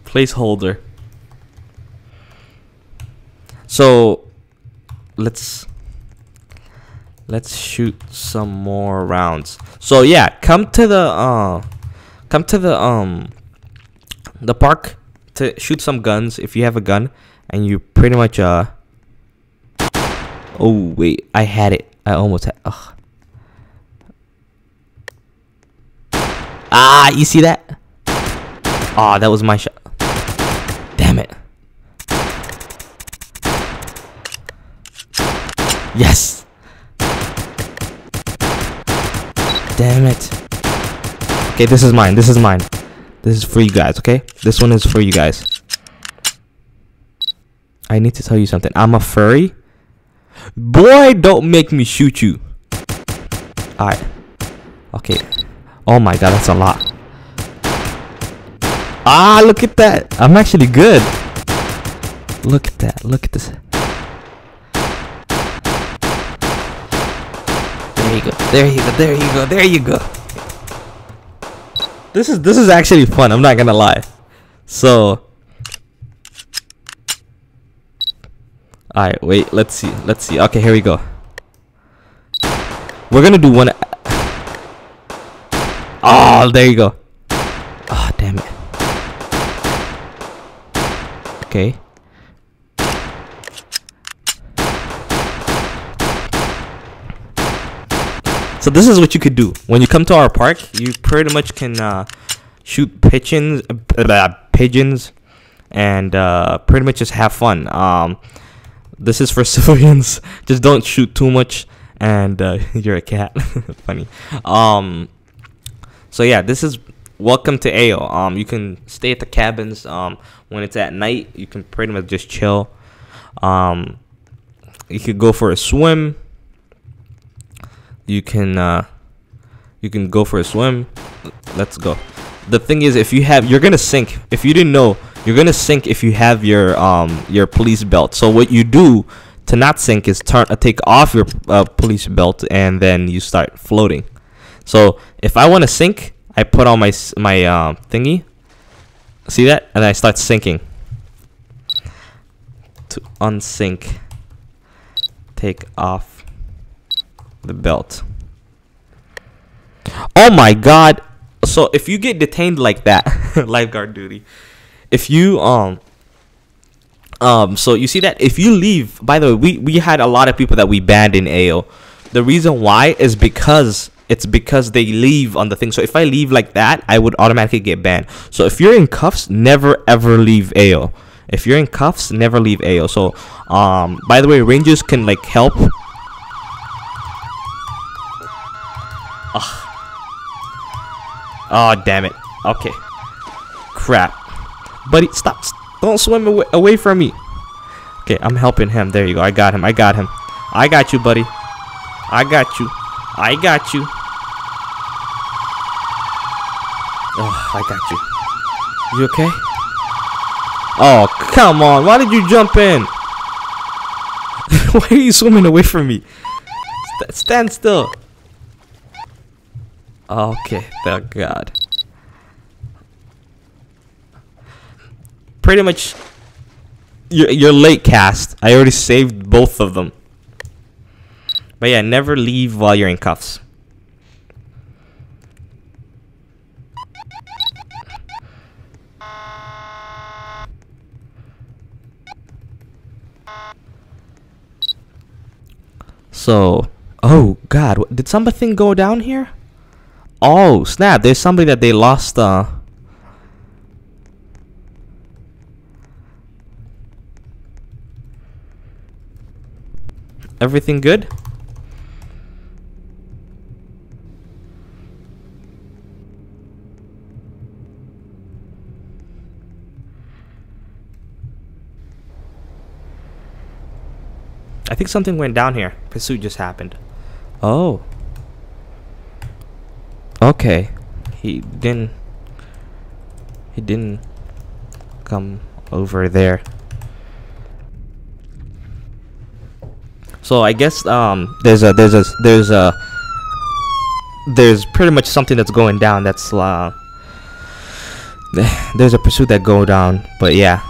Placeholder. So let's let's shoot some more rounds. So yeah, come to the uh come to the um the park to shoot some guns if you have a gun and you pretty much uh oh wait i had it. I almost had ugh. ah you see that? Ah that was my shot. Damn it. Yes. Damn it Okay, this is mine. This is mine. This is for you guys, okay? This one is for you guys. I need to tell you something. I'm a furry. Boy, don't make me shoot you. Alright. Okay. Oh my god, that's a lot. Ah, look at that. I'm actually good. Look at that. Look at this. There you go. There you go. There you go. There you go. This is this is actually fun. I'm not gonna lie. So, all right, wait. Let's see. Let's see. Okay, here we go. We're gonna do one. Oh, there you go. Oh, damn it. Okay. So this is what you could do when you come to our park. You pretty much can uh, shoot pigeons, uh, pigeons, and uh, pretty much just have fun. Um, this is for [LAUGHS] civilians. Just don't shoot too much, and uh, [LAUGHS] you're a cat. [LAUGHS] Funny. Um, so yeah, this is welcome to AO. Um, you can stay at the cabins. Um, when it's at night, you can pretty much just chill. Um, you could go for a swim you can uh, you can go for a swim. Let's go. The thing is, if you have, you're gonna sink. If you didn't know, you're gonna sink if you have your um your police belt. So what you do to not sink is turn uh, take off your uh, police belt and then you start floating. So if I want to sink, I put on my my uh, thingy. See that? And I start sinking. To unsink, take off the belt. Oh my god. So if you get detained like that, [LAUGHS] lifeguard duty. If you um um so you see that if you leave by the way, we we had a lot of people that we banned in AO. The reason why is because it's because they leave on the thing. So if I leave like that, I would automatically get banned. So if you're in cuffs, never ever leave AO. If you're in cuffs, never leave AO. So um by the way, rangers can like help Ugh. Oh, damn it. Okay. Crap. Buddy, stop. Don't swim away, away from me. Okay, I'm helping him. There you go. I got him. I got him. I got you, buddy. I got you. I got you. Oh, I got you. You okay? Oh, come on. Why did you jump in? [LAUGHS] Why are you swimming away from me? St stand still. Okay, thank God. Pretty much, you're, you're late, cast. I already saved both of them. But yeah, never leave while you're in cuffs. So, oh god, did something go down here? Oh snap! There's somebody that they lost. Uh, everything good? I think something went down here. Pursuit just happened. Oh. Okay. He didn't. He didn't come over there. So I guess um there's a there's a there's a there's pretty much something that's going down that's uh [SIGHS] there's a pursuit that go down but yeah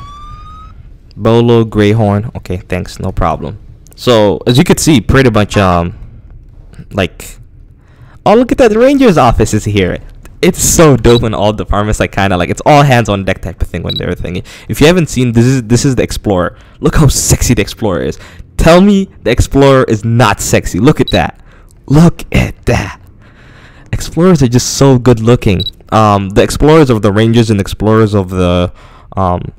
Bolo Greyhorn okay thanks no problem so as you can see pretty much um like oh look at that. The Rangers office is here. It's so dope in all the departments like kind of like it's all hands on deck type of thing when they're thinking if you haven't seen this is this is the Explorer. Look how sexy the Explorer is. Tell me the Explorer is not sexy. Look at that. Look at that. Explorers are just so good looking. Um, the explorers of the Rangers and explorers of the um,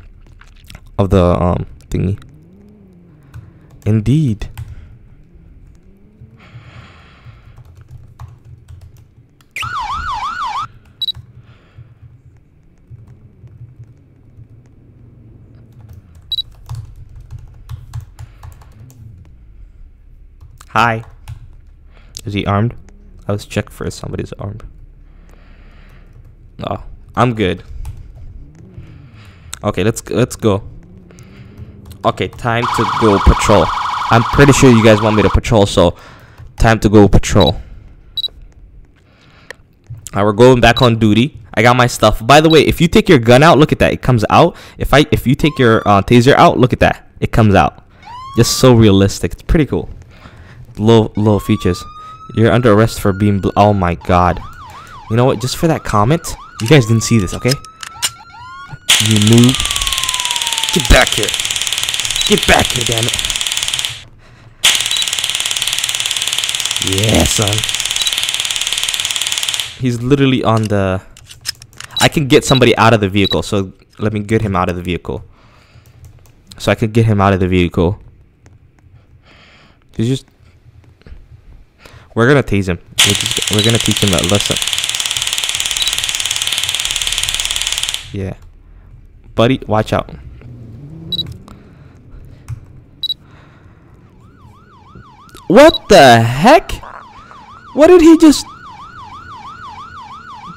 of the um thingy. Indeed. Hi. Is he armed? I was check for if somebody's armed. Oh, I'm good. Okay, let's let's go. Okay, time to go patrol. I'm pretty sure you guys want me to patrol, so time to go patrol. Alright, we're going back on duty. I got my stuff. By the way, if you take your gun out, look at that. It comes out. If I if you take your uh, taser out, look at that. It comes out. Just so realistic. It's pretty cool. Little features. You're under arrest for being. Oh my god. You know what? Just for that comment, you guys didn't see this, okay? You noob. Get back here. Get back here, damn it. Yeah, son. He's literally on the. I can get somebody out of the vehicle, so let me get him out of the vehicle. So I could get him out of the vehicle. He's just we're gonna tease him. We're, just, we're gonna teach him a lesson. Yeah. Buddy, watch out. What the heck? What did he just...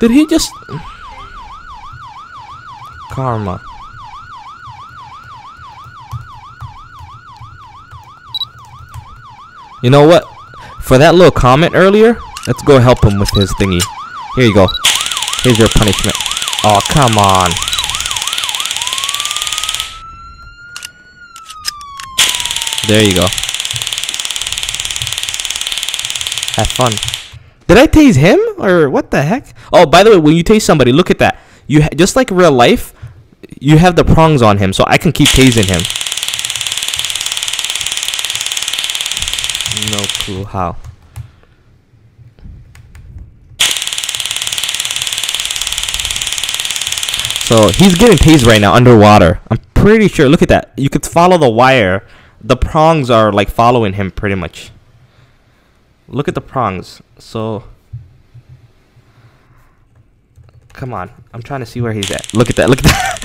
Did he just... Karma. You know what? For that little comment earlier, let's go help him with his thingy. Here you go. Here's your punishment. Oh, come on. There you go. Have fun. Did I tase him or what the heck? Oh, by the way, when you tase somebody, look at that. You just like real life, you have the prongs on him, so I can keep tasing him. No clue how. So he's getting tased right now underwater. I'm pretty sure. Look at that. You could follow the wire. The prongs are like following him pretty much. Look at the prongs. So come on. I'm trying to see where he's at. Look at that. Look at that.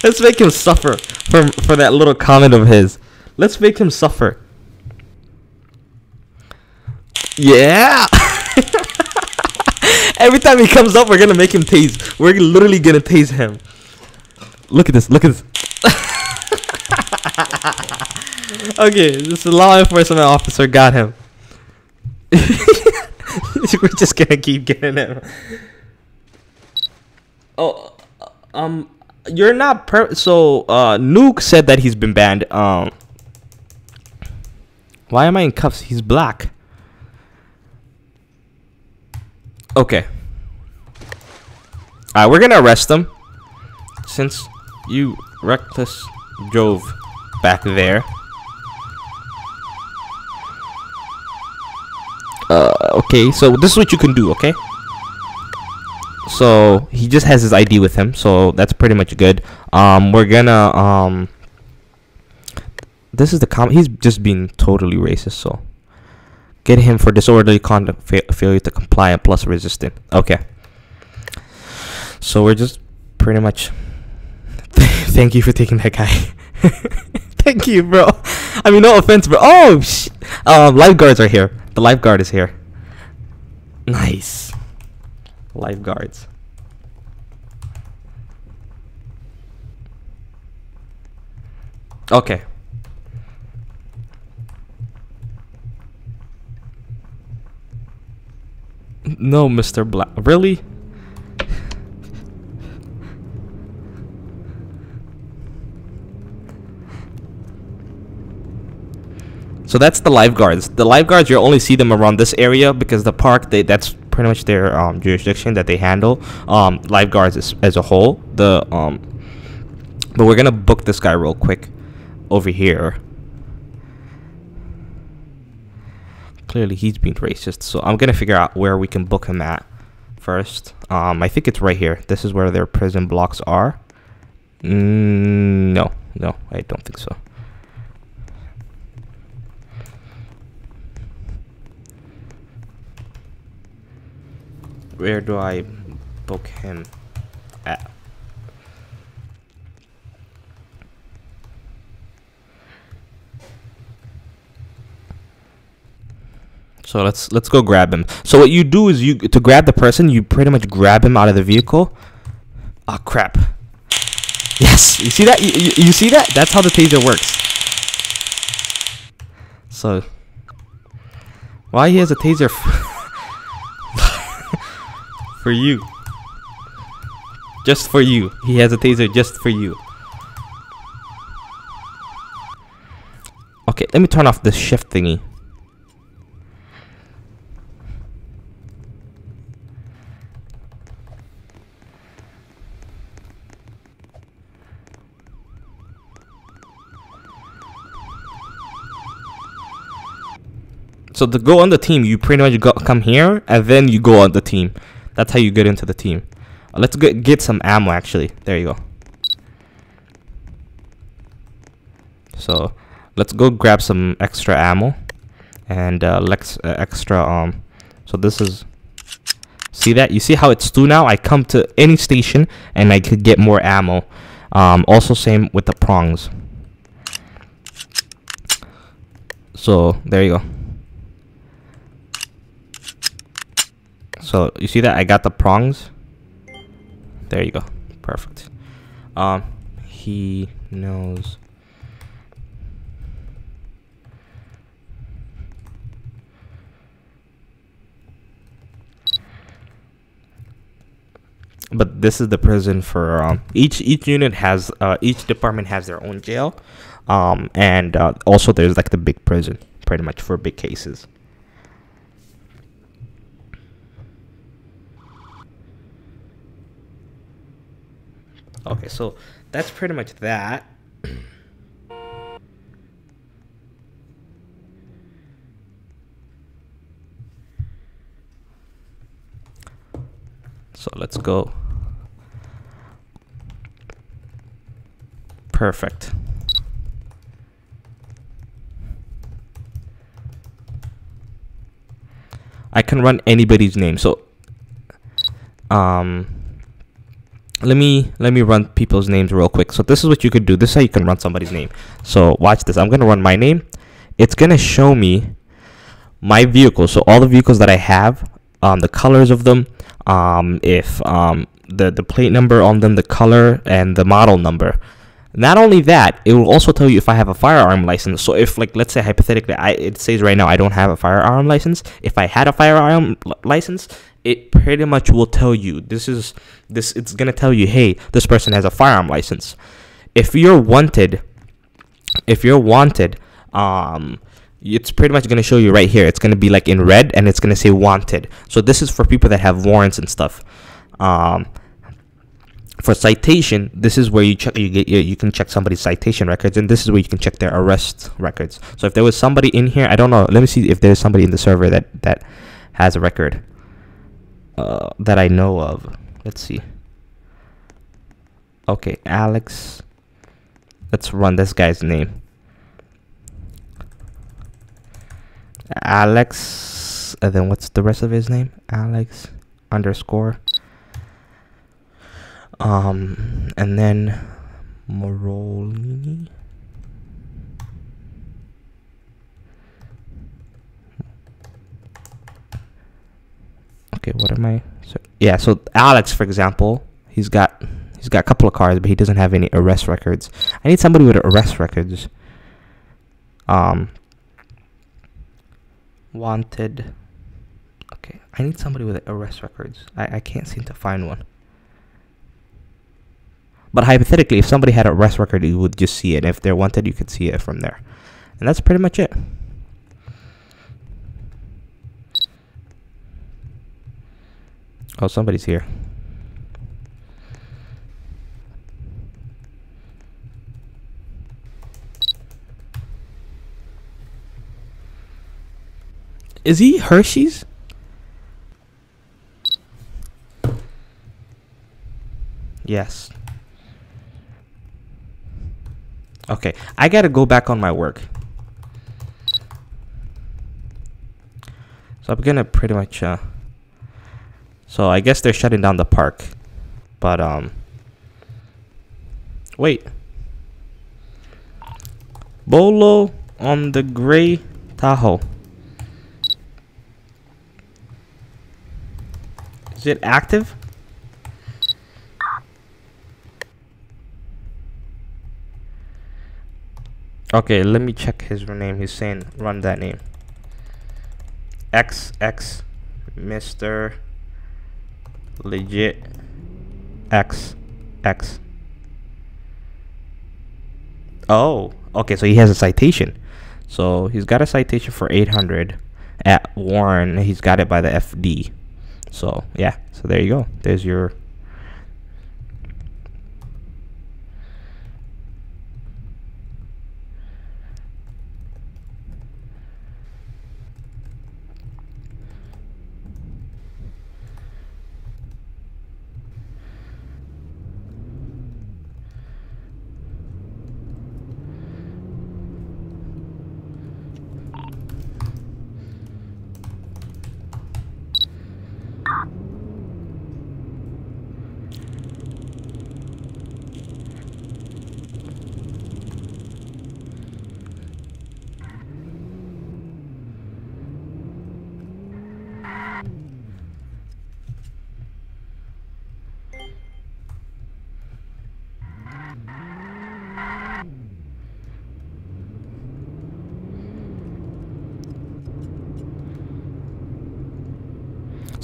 [LAUGHS] Let's make him suffer for for that little comment of his. Let's make him suffer. Yeah. [LAUGHS] Every time he comes up, we're gonna make him tase. We're literally gonna tase him. Look at this. Look at this. [LAUGHS] okay, this law enforcement officer got him. [LAUGHS] we're just gonna keep getting him. Oh, um, you're not per. So, uh, Nuke said that he's been banned. Um, why am I in cuffs? He's black. Okay. Alright, we're gonna arrest them. Since you reckless drove back there. Uh, okay, so this is what you can do, okay? So, he just has his ID with him, so that's pretty much good. Um, we're gonna, um... This is the comment. He's just being totally racist, so get him for disorderly conduct, fa failure to comply, and plus resistant. Okay. So we're just pretty much. [LAUGHS] Thank you for taking that guy. [LAUGHS] Thank you, bro. I mean, no offense, bro. Oh, sh- um, lifeguards are here. The lifeguard is here. Nice. Lifeguards. Okay. No, Mr. Black. Really? So that's the lifeguards. The lifeguards you'll only see them around this area because the park they that's pretty much their um, jurisdiction that they handle. Um, lifeguards as, as a whole. The um, but we're gonna book this guy real quick over here. Clearly he's being racist, so I'm gonna figure out where we can book him at first. Um, I think it's right here. This is where their prison blocks are. Mm, no, no, I don't think so. where do I book him at? So let's let's go grab him. So what you do is you to grab the person, you pretty much grab him out of the vehicle. Oh crap. Yes, you see that? You, you, you see that? That's how the taser works. So why he has a taser? [LAUGHS] for you. Just for you. He has a taser just for you. Okay, let me turn off the shift thingy. So to go on the team, you pretty much come here, and then you go on the team. That's how you get into the team. Uh, let's get, get some ammo, actually. There you go. So, let's go grab some extra ammo. And uh, let's uh, extra, um, so this is, see that? You see how it's two now? I come to any station and I could get more ammo. Um, also same with the prongs. So, there you go. So you see that I got the prongs. There you go. Perfect. Um, he knows. But this is the prison for um, each each unit has uh, each department has their own jail, um, and uh, also there's like the big prison pretty much for big cases. Okay, so that's pretty much that. [CLEARS THROAT] so let's go. Perfect. I can run anybody's name. So um let me let me run people's names real quick. So this is what you could do. This is how you can run somebody's name. So watch this. I'm gonna run my name. It's gonna show me my vehicles so all the vehicles that i have um the colors of them um if um the the plate number on them the color and the model number. Not only that it will also tell you if i have a firearm license. So if like let's say hypothetically i it says right now i don't have a firearm license. If i had a firearm license it pretty much will tell you this is this it's gonna tell you hey this person has a firearm license. If you're wanted if you're wanted um it's pretty much going to show you right here. It's going to be like in red and it's going to say wanted. So this is for people that have warrants and stuff. Um for citation this is where you check you get you can check somebody's citation records and this is where you can check their arrest records. So if there was somebody in here i don't know let me see if there's somebody in the server that that has a record uh, that I know of. Let's see. Okay, Alex. Let's run this guy's name. Alex, and then what's the rest of his name? Alex underscore. Um, and then Morolini. Okay, what am I? So, yeah, so Alex, for example, he's got he's got a couple of cars, but he doesn't have any arrest records. I need somebody with arrest records. Um, wanted. Okay, I need somebody with arrest records. I I can't seem to find one. But hypothetically, if somebody had a arrest record, you would just see it. If they're wanted, you could see it from there. And that's pretty much it. Oh, somebody's here. Is he Hershey's? Yes. Okay, I gotta go back on my work. So I'm gonna pretty much, uh, so I guess they're shutting down the park. But, um, wait. Bolo on the gray Tahoe. Is it active? Okay, let me check his name. He's saying run that name. X X Mr. Legit X X. Oh, okay, so he has a citation. So he's got a citation for 800 at Warren. He's got it by the FD. So yeah, so there you go. There's your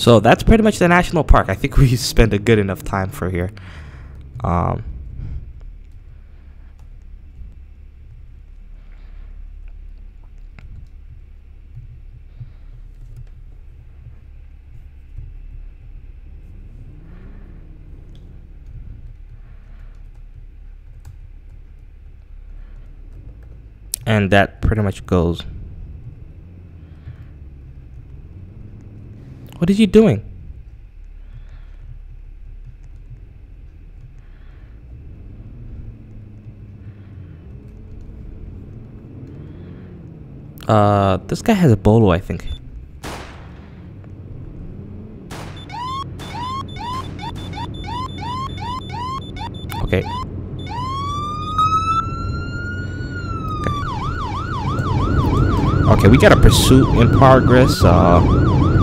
So that's pretty much the national park. I think [LAUGHS] we spend a good enough time for here. Um, and that pretty much goes What is he doing? Uh, this guy has a bolo, I think. Okay. Okay, okay we got a pursuit in progress. Uh,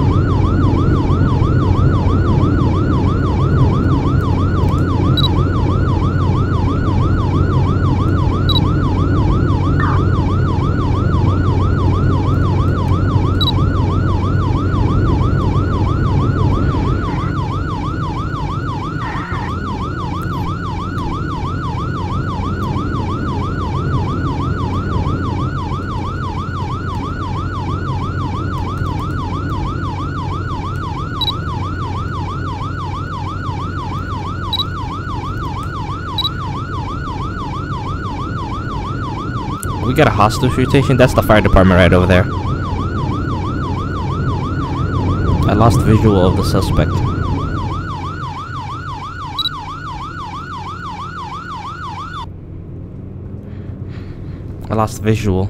we got a hostage rotation. That's the fire department right over there. I lost visual of the suspect. I lost visual.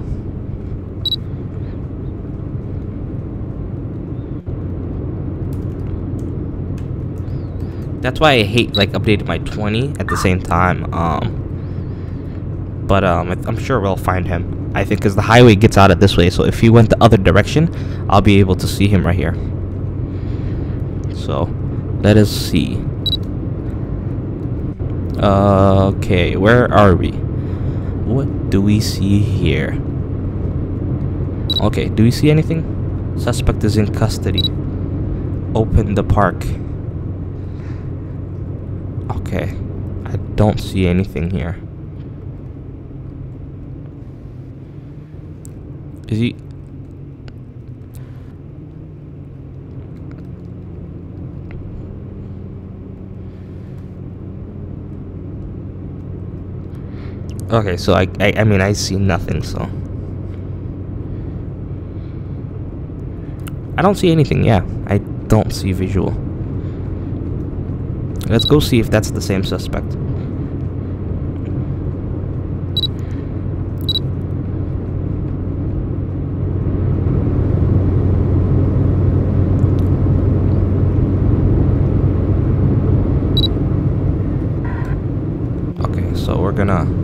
That's why I hate like updating my 20 at the same time. Um, but um, I'm sure we'll find him. I think because the highway gets out of this way, so if he went the other direction, I'll be able to see him right here. So, let us see. Okay, where are we? What do we see here? Okay, do we see anything? Suspect is in custody. Open the park. Okay. I don't see anything here. Is he... Okay, so I, I, I mean, I see nothing, so... I don't see anything, yeah. I don't see visual. Let's go see if that's the same suspect. Okay, so we're gonna...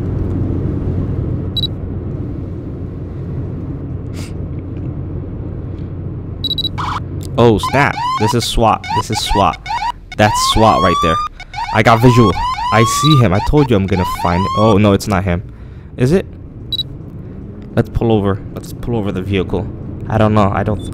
Oh, snap. This is SWAT. This is SWAT. That's SWAT right there. I got visual. I see him. I told you I'm gonna find it. Oh, no, it's not him. Is it? Let's pull over. Let's pull over the vehicle. I don't know. I don't...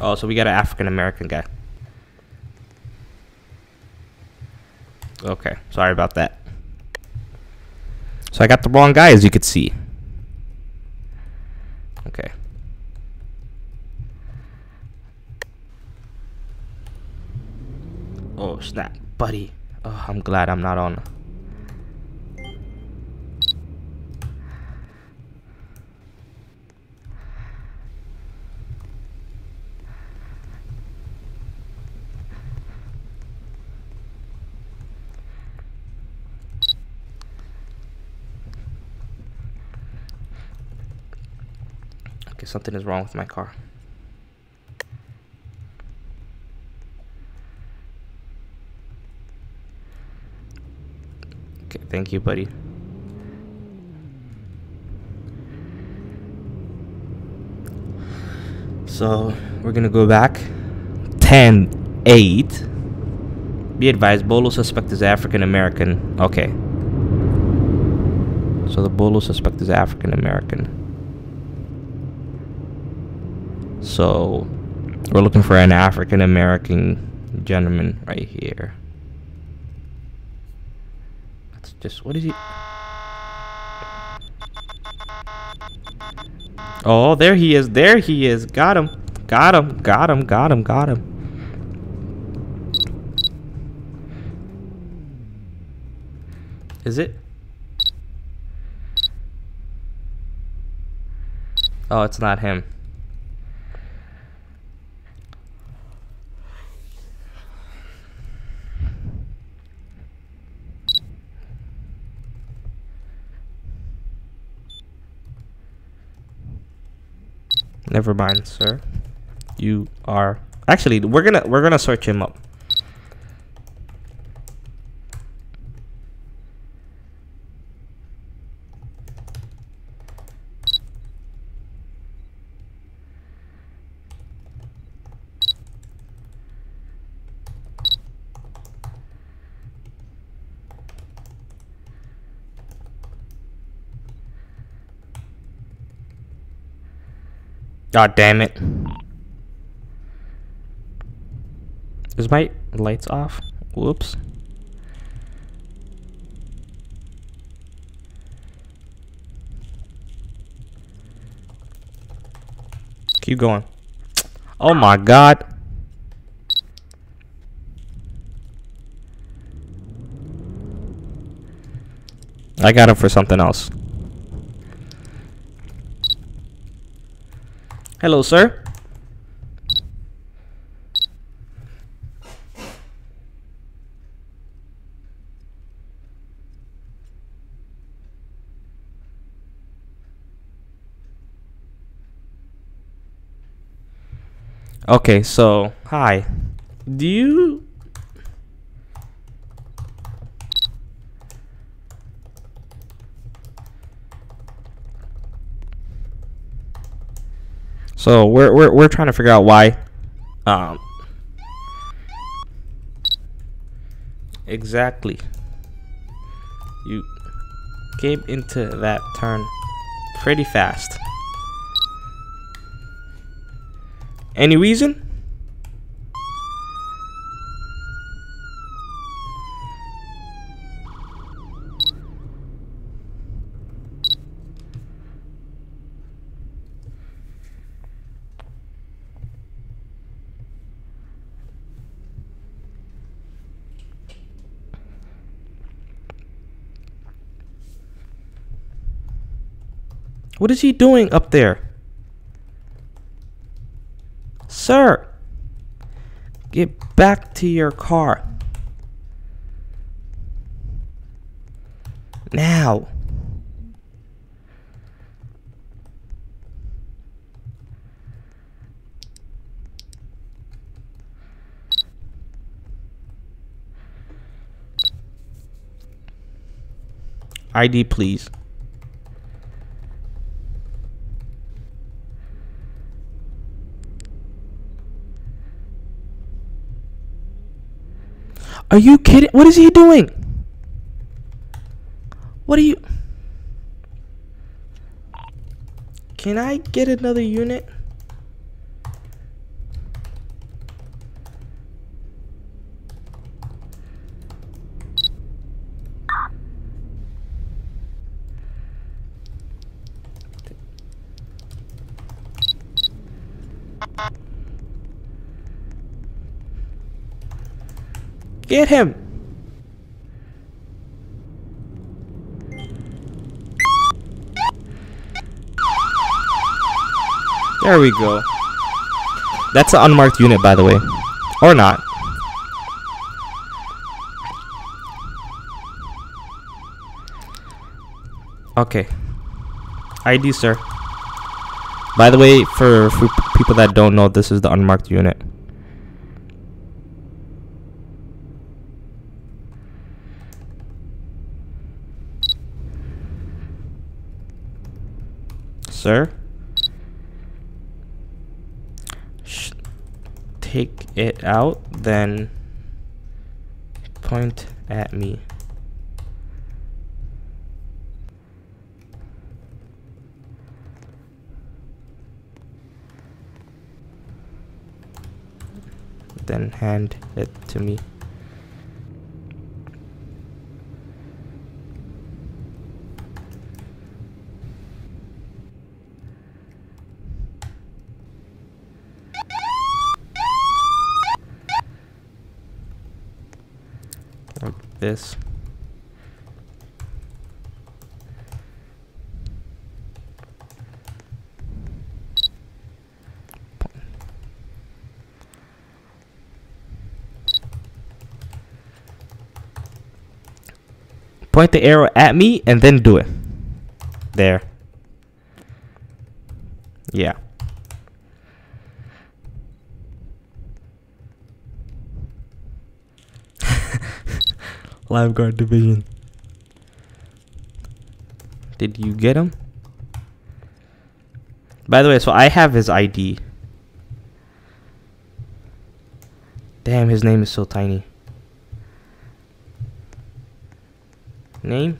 Oh, so we got an African American guy. Okay, sorry about that. So I got the wrong guy, as you could see. Okay. Oh, snap. Buddy. Oh, I'm glad I'm not on. Okay, something is wrong with my car. Okay, thank you, buddy. So, we're gonna go back. 10 8. Be advised, Bolo suspect is African American. Okay. So, the Bolo suspect is African American. So, we're looking for an African American gentleman right here. That's just, what is he? Oh, there he is. There he is. Got him. Got him. Got him. Got him. Got him. Is it? Oh, it's not him. Never mind, sir. You are actually we're gonna we're gonna search him up. God damn it. Is my lights off? Whoops. Keep going. Oh my god. I got him for something else. Hello, sir. Okay, so hi. Do you So we're we're we're trying to figure out why um exactly you came into that turn pretty fast. Any reason? What is he doing up there? Sir, get back to your car. Now. ID, please. Are you kidding? What is he doing? What are you? Can I get another unit? Get him! There we go. That's an unmarked unit, by the way. Or not. Okay. ID, sir. By the way, for, for people that don't know, this is the unmarked unit. Sir? Sh take it out, then point at me. Then hand it to me. This. Point the arrow at me and then do it. There. Lifeguard division. Did you get him? By the way, so I have his ID. Damn, his name is so tiny. Name?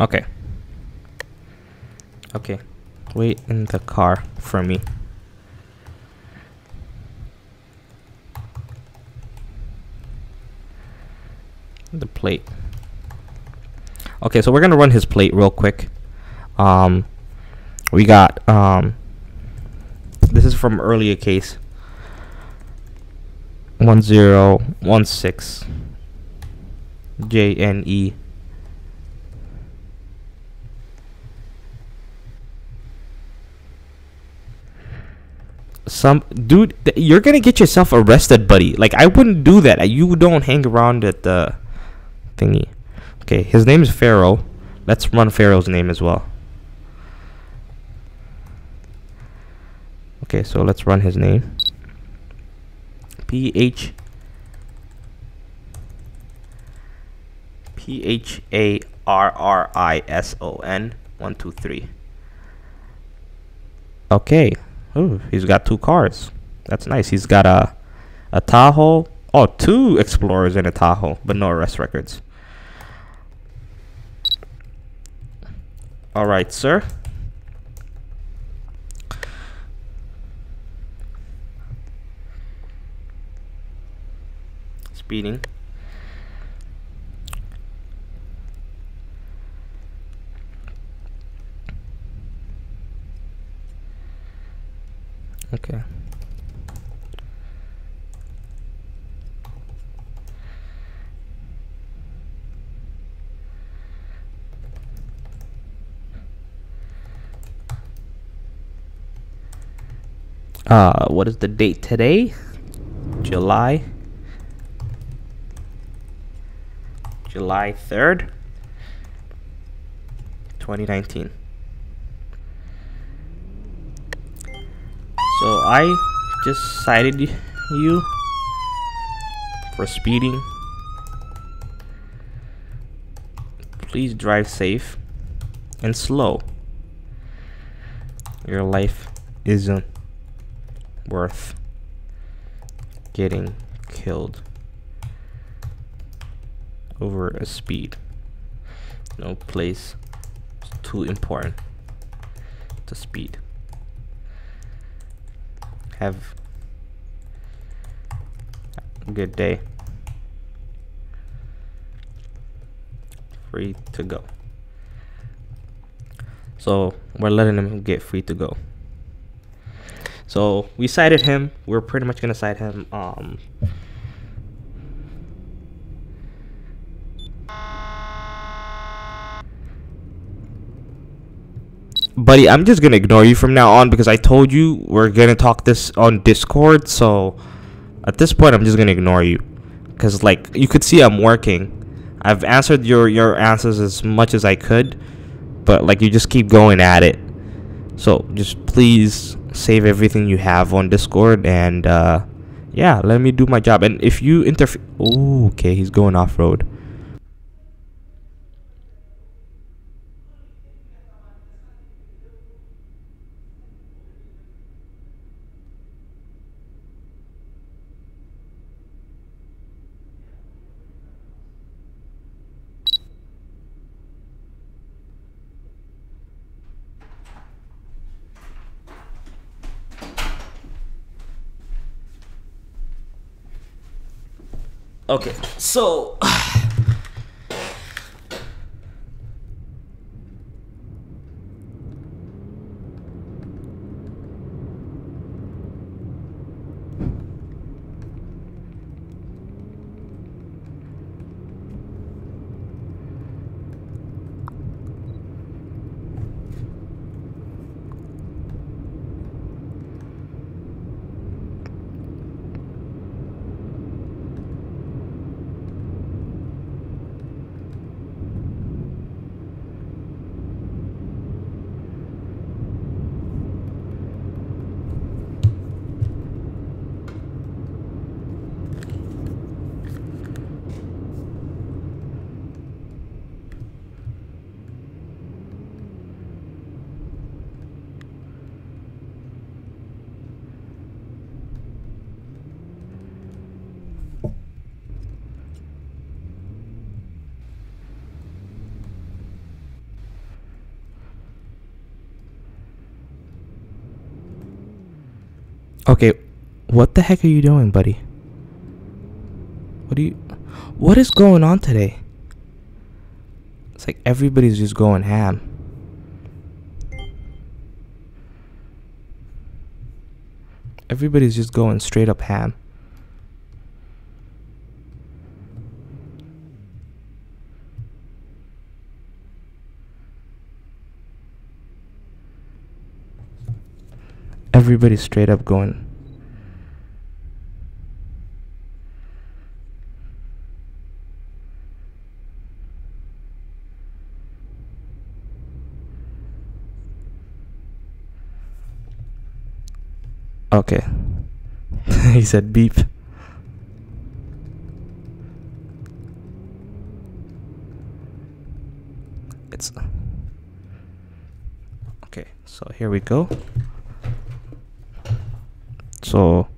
Okay. Okay. Wait in the car for me. The plate. Okay, so we're gonna run his plate real quick. Um, we got um, this is from earlier case. One zero one six. J N E. Some dude, th- you're gonna get yourself arrested, buddy. Like I wouldn't do that. You don't hang around at the thingy. Okay, his name is Pharaoh. Let's run Pharaoh's name as well. Okay, so let's run his name. P H P H A R R I S O N one two three. Okay. Ooh, he's got two cars. That's nice. He's got a a Tahoe. Oh, two Explorers and a Tahoe, but no arrest records. All right, sir. Speeding. Okay. Uh, what is the date today? July. July 3rd, 2019. So I just cited you for speeding. Please drive safe and slow. Your life isn't worth getting killed over a speed. No place is too important to speed. Have a good day. Free to go. So we're letting him get free to go. So we cited him. We're pretty much gonna cite him. Um, buddy, I'm just gonna ignore you from now on because I told you we're gonna talk this on Discord. So at this point, I'm just gonna ignore you because like you could see I'm working. I've answered your your answers as much as I could, but like you just keep going at it. So just please save everything you have on Discord and uh, yeah, let me do my job. And if you interfere, okay, he's going off road. Okay, so Okay, what the heck are you doing, buddy? What do you What is going on today? It's like everybody's just going ham. Everybody's just going straight up ham. Everybody's straight up going. Okay. [LAUGHS] he said beep. It's okay. So here we go. So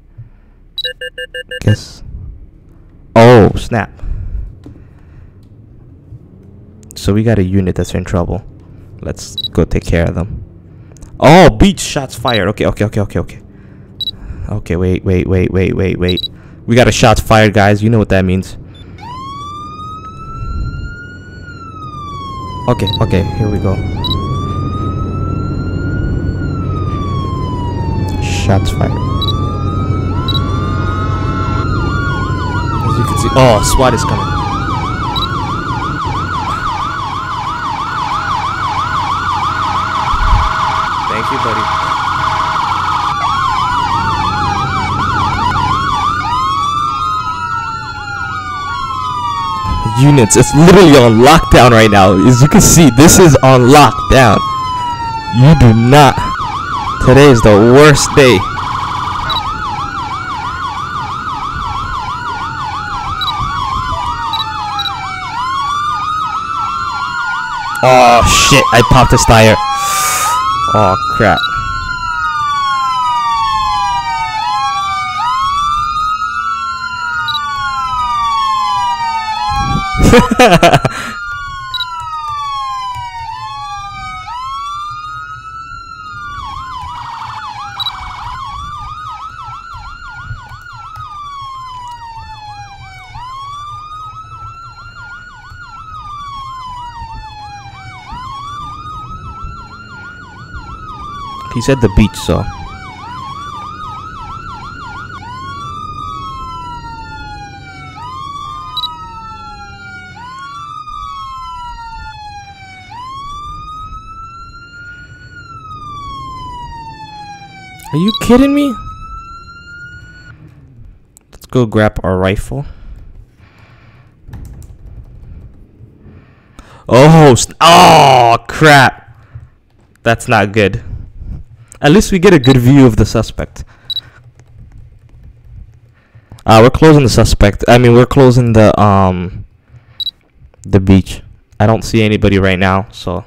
guess. Oh snap! So we got a unit that's in trouble. Let's go take care of them. Oh, beach shots fired. Okay, okay, okay, okay, okay. Okay, wait, wait, wait, wait, wait, wait. We got a shots fired, guys. You know what that means. Okay, okay, here we go. Shots fired. Oh, SWAT is coming. Thank you, buddy. units. It's literally on lockdown right now. As you can see, this is on lockdown. You do not. Today is the worst day. Shit, I popped his tire. Oh crap. [LAUGHS] he said the beach, so. Are you kidding me? Let's go grab our rifle. Oh, oh crap. That's not good. At least we get a good view of the suspect. Uh, we're closing the suspect. I mean, we're closing the um the beach. I don't see anybody right now, so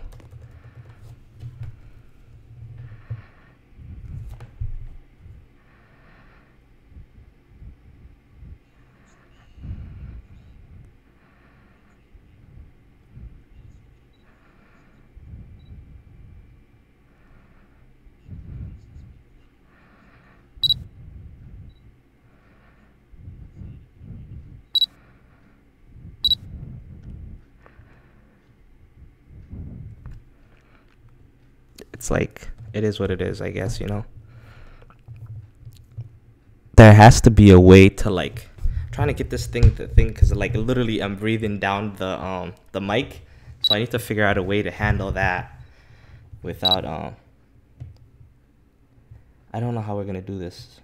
it's like it is what it is, I guess, you know. There has to be a way to like trying to get this thing to thing cuz like literally I'm breathing down the um the mic. So I need to figure out a way to handle that without um I don't know how we're going to do this.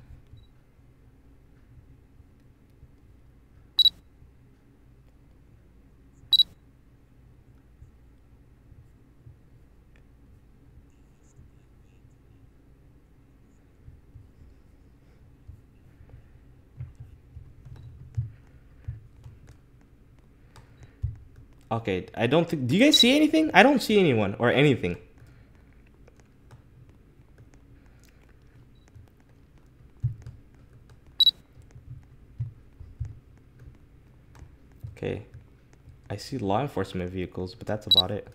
Okay, I don't think. Do you guys see anything? I don't see anyone or anything. Okay. I see law enforcement vehicles, but that's about it.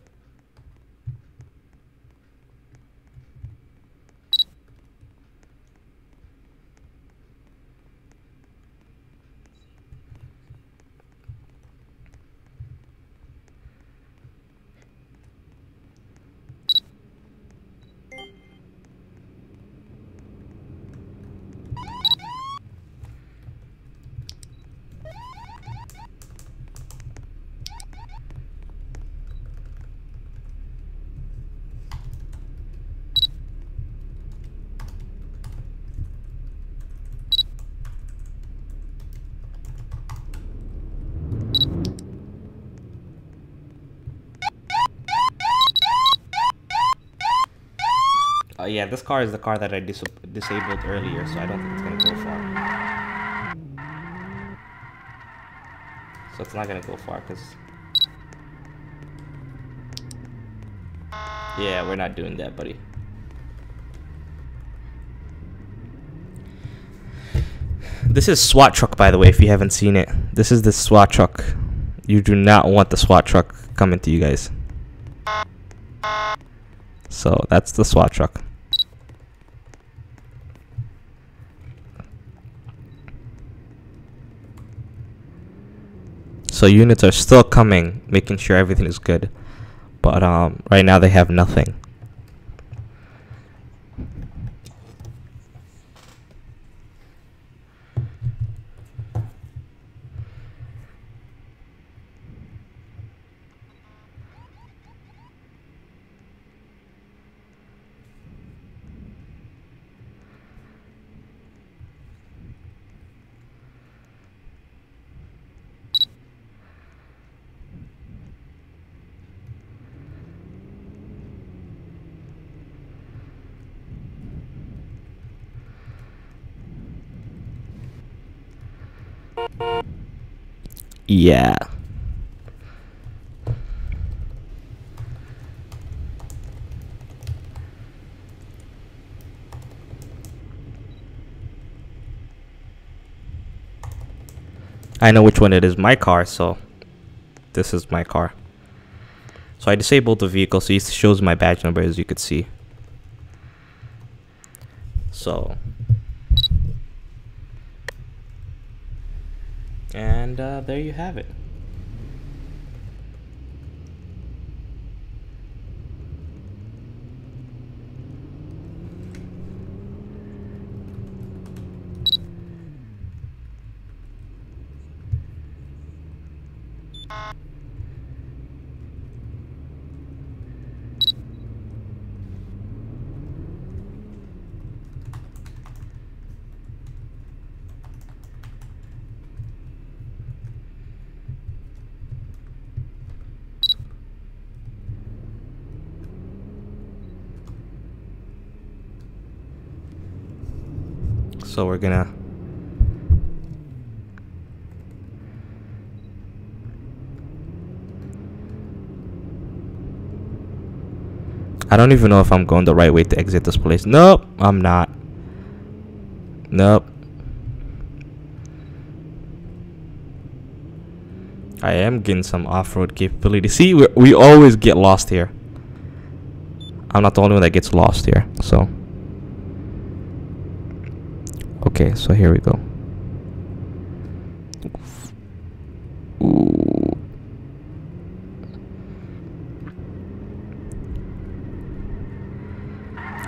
Yeah, this car is the car that I dis disabled earlier, so I don't think it's gonna go far. So it's not gonna go far, because... Yeah, we're not doing that, buddy. This is SWAT truck, by the way, if you haven't seen it. This is the SWAT truck. You do not want the SWAT truck coming to you guys. So that's the SWAT truck. Units are still coming, making sure everything is good. But um, right now they have nothing. Yeah. I know which one it is my car, so this is my car. So I disabled the vehicle so it shows my badge number as you could see. So And uh, there you have it. So we're gonna I don't even know if I'm going the right way to exit this place. Nope, I'm not. Nope. I am getting some off-road capability. See, we we always get lost here. I'm not the only one that gets lost here, so. Okay, so here we go. Ooh.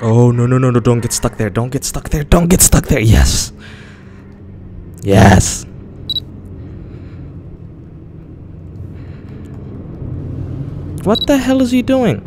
Oh, no, no, no, no, don't get stuck there. Don't get stuck there. Don't get stuck there. Yes. Yes. What the hell is he doing?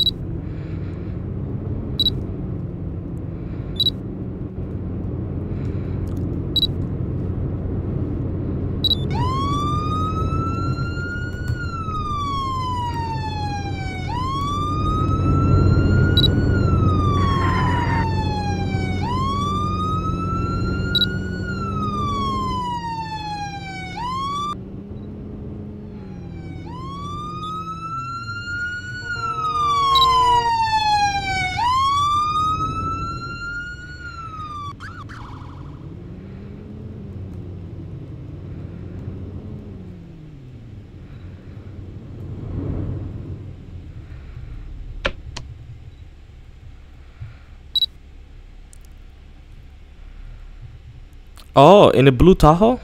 Oh, in a blue Tahoe?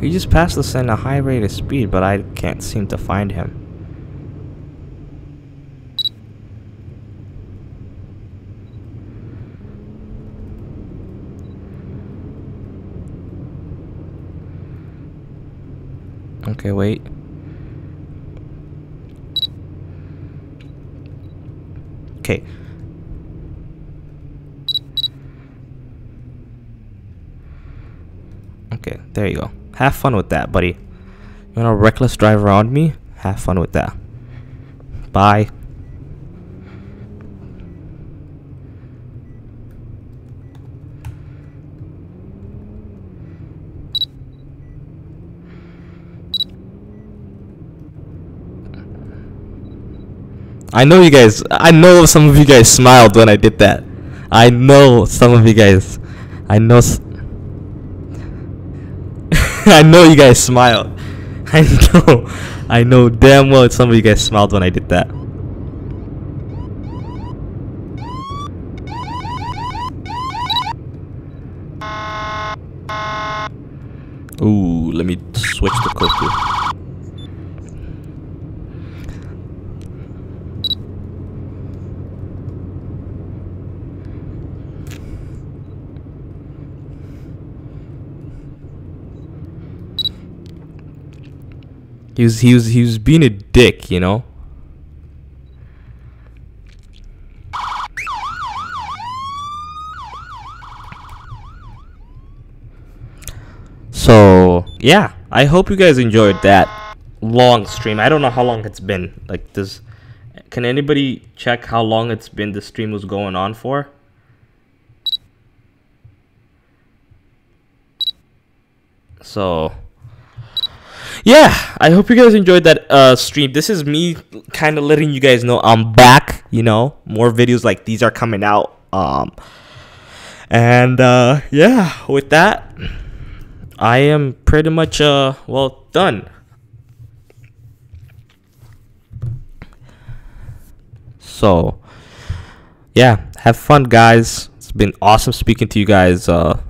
He just passed us in a high rate of speed, but I can't seem to find him. Okay, wait. Okay. Okay, there you go. Have fun with that, buddy. You want a reckless drive around me? Have fun with that. Bye. I know you guys. I know some of you guys smiled when I did that. I know some of you guys. I know. S- [LAUGHS] I know you guys smiled. [LAUGHS] I know. I know damn well some of you guys smiled when I did that. Ooh, let me switch the code He was he was he was being a dick, you know. So yeah, I hope you guys enjoyed that long stream. I don't know how long it's been. Like this, can anybody check how long it's been the stream was going on for? So yeah, I hope you guys enjoyed that uh, stream. This is me kind of letting you guys know I'm back. You know, more videos like these are coming out. Um, and uh, yeah, with that, I am pretty much uh well done. So yeah, have fun, guys. It's been awesome speaking to you guys uh,